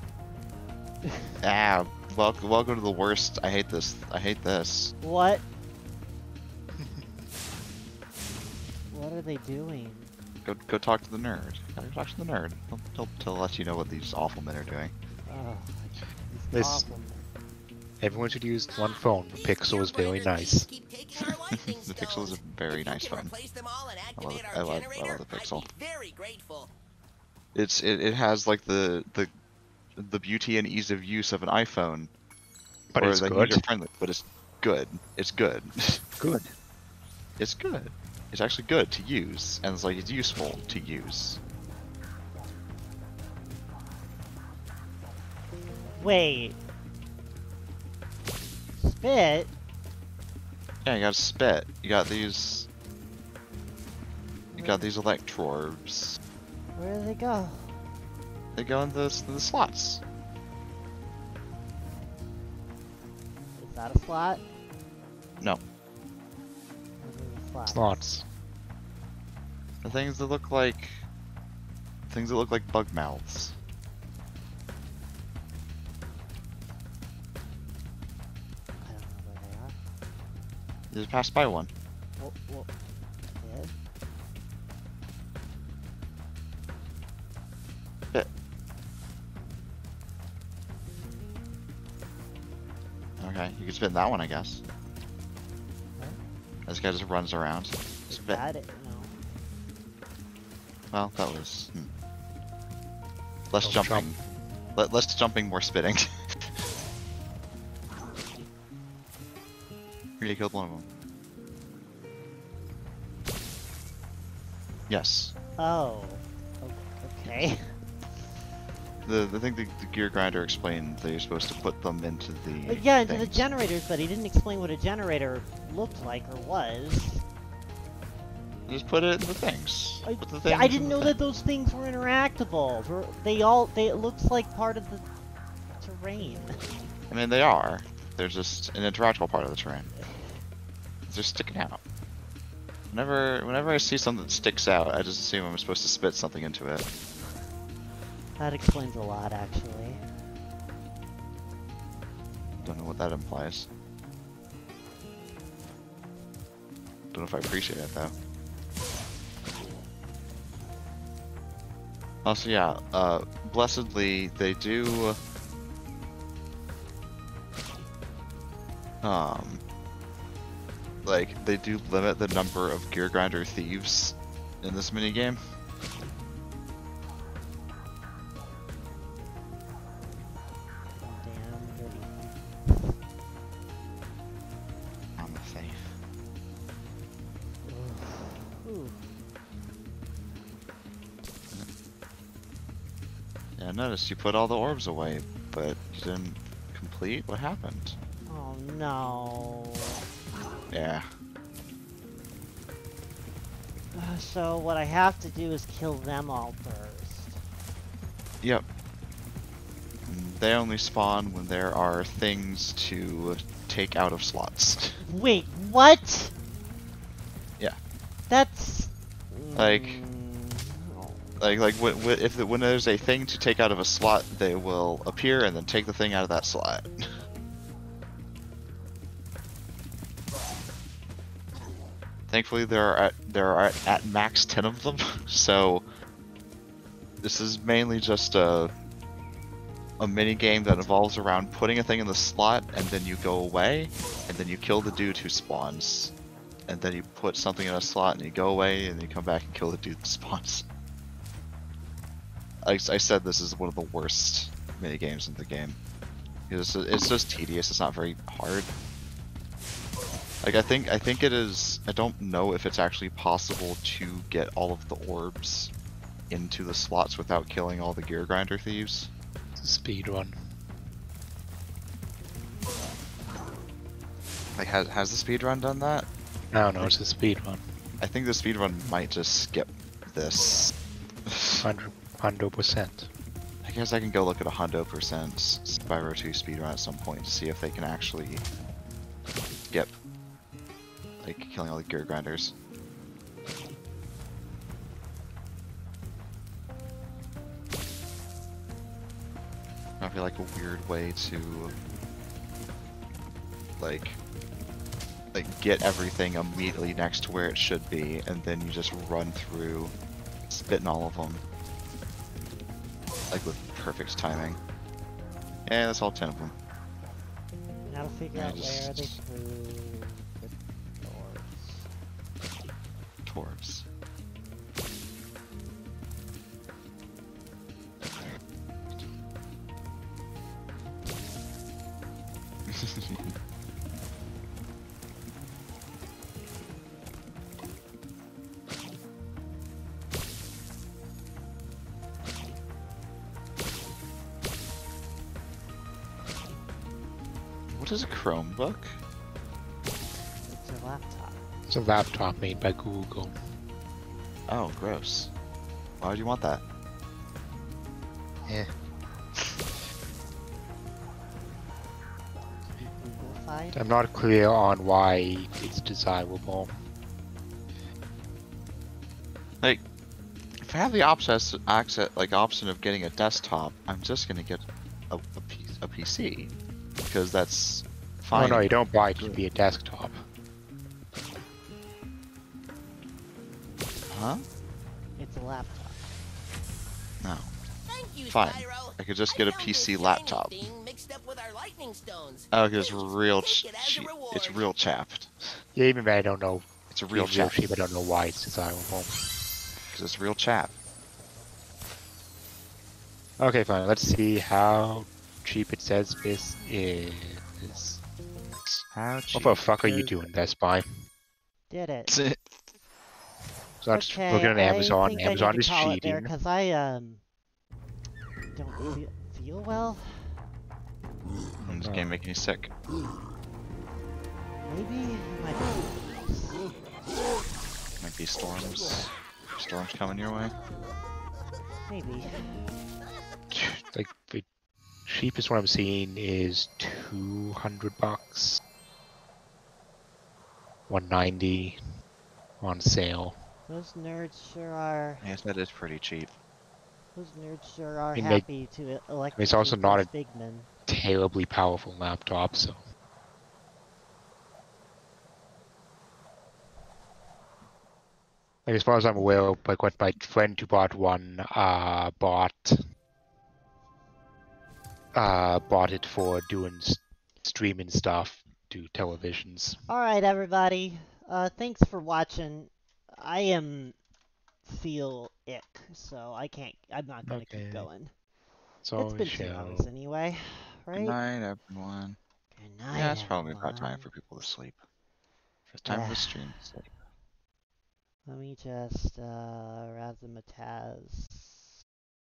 Ah, welcome, welcome to the worst. I hate this. I hate this. What? what are they doing? Go go talk to the nerd. Go talk to the nerd. He'll, he'll, he'll let you know what these awful men are doing. Oh, it's This- awful. Everyone should use one phone. The Pixel is very nice. the Pixel is a very nice phone. I love, I love, I love the Pixel. Very grateful. It's it, it has like the the the beauty and ease of use of an iPhone, But or it's like good. user friendly. But it's good. It's good. Good. it's good. It's actually good to use, and it's like it's useful to use. Wait. Spit? Yeah, you got spit. You got these. You got these electrobes. Where do they go? They go in the the slots. Is that a slot? No, What are the slots? Slots. the things that look like things that look like bug mouths. You just passed by one. What? What? Did? Okay, you can spit that one, I guess. Huh? This guy just runs around. Is Spit. it? No. Well, that was hmm. less Don't jumping. Le- less jumping, more spitting. really killed one of them. Yes. Oh. Okay. The the thing the, the gear grinder explained that you're supposed to put them into the But yeah, into the generators, but he didn't explain what a generator looked like or was. Just put it in the things. I, the yeah, I didn't know thing. that those things were interactable. They all, they, it looks like part of the terrain. I mean, they are. They're just an interactable part of the terrain. They're sticking out. Whenever, whenever I see something that sticks out, I just assume I'm supposed to spit something into it. That explains a lot, actually. Don't know what that implies. Don't know if I appreciate it though. Also, yeah, uh, blessedly, they do. Um, like, they do limit the number of Gear Grinder thieves in this a Yeah, I noticed you put all the orbs away, but you didn't complete? What happened? Oh no. Yeah. Uh, So what I have to do is kill them all first. Yep. They only spawn when there are things to take out of slots. Wait, what? Yeah. That's Like- Mm, like, like when, if the, when there's a thing to take out of a slot, they will appear and then take the thing out of that slot. Thankfully, there are at, there are at, max ten of them, so this is mainly just a a mini game that involves around putting a thing in the slot and then you go away and then you kill the dude who spawns and then you put something in a slot and you go away and then you come back and kill the dude that spawns. I, I said this is one of the worst mini games in the game. It's, it's just tedious. It's not very hard. Like I think I think it is. I don't know if it's actually possible to get all of the orbs into the slots without killing all the gear grinder thieves. It's a speed run. Like has has the speed run done that? No, no, it's a speed run. I think the speed run might just skip this. 100 percent. I guess I can go look at a hundo percent Spyro 2 speedrun at some point to see if they can actually skip like killing all the gear grinders. Be like a weird way to like like get everything immediately next to where it should be, and then you just run through spitting all of them like with perfect timing. Yeah, that's all ten of them. Now to figure Yeah, out where they just- threw Chromebook? It's a laptop. It's a laptop made by Google. Oh, gross. Why would you want that? Yeah. I'm not clear on why it's desirable. Like, if I have the access, access, like option of getting a desktop, I'm just gonna get a, a, P- a PC because that's fine. Oh no, you don't buy it to be a desktop. Huh? It's a laptop. No. Thank you, Fine. Spyro. I could just get a PC laptop. mixed up with our lightning stones. Oh, it's Here's- real it cheap. It's real chapped. Yeah, even I don't know. It's a real It's real chap. cheap. I don't know why it's desirable. Because it's real chap. Okay, fine. Let's see how cheap it says this is. How What the fuck are you doing, Best Buy? Did it. it? So I'm just okay, looking at I Amazon. think Amazon I need is to call there cheating. because I um don't feel, feel well. And this game making you sick. Maybe it might be. Might be storms. Storms coming your way. Maybe. Like the cheapest one I'm seeing is 200 bucks. 190 on sale. Those nerds sure are. Yes, that is pretty cheap. Those nerds sure are mean, they- happy to elect. it's also not a- Bigman. Terribly powerful laptop, so. Like, as far as I'm aware, like what my friend who bought one, uh, bought, uh, bought it for doing streaming stuff to televisions. All right, everybody. Uh, thanks for watching. I am feel ick, so I can't. I'm not gonna Okay. keep going. So it's been two hours anyway, right? Good night, everyone. Good night, yeah, it's probably about time for people to sleep. It's time for the stream to sleep. Let me just uh razzmatazz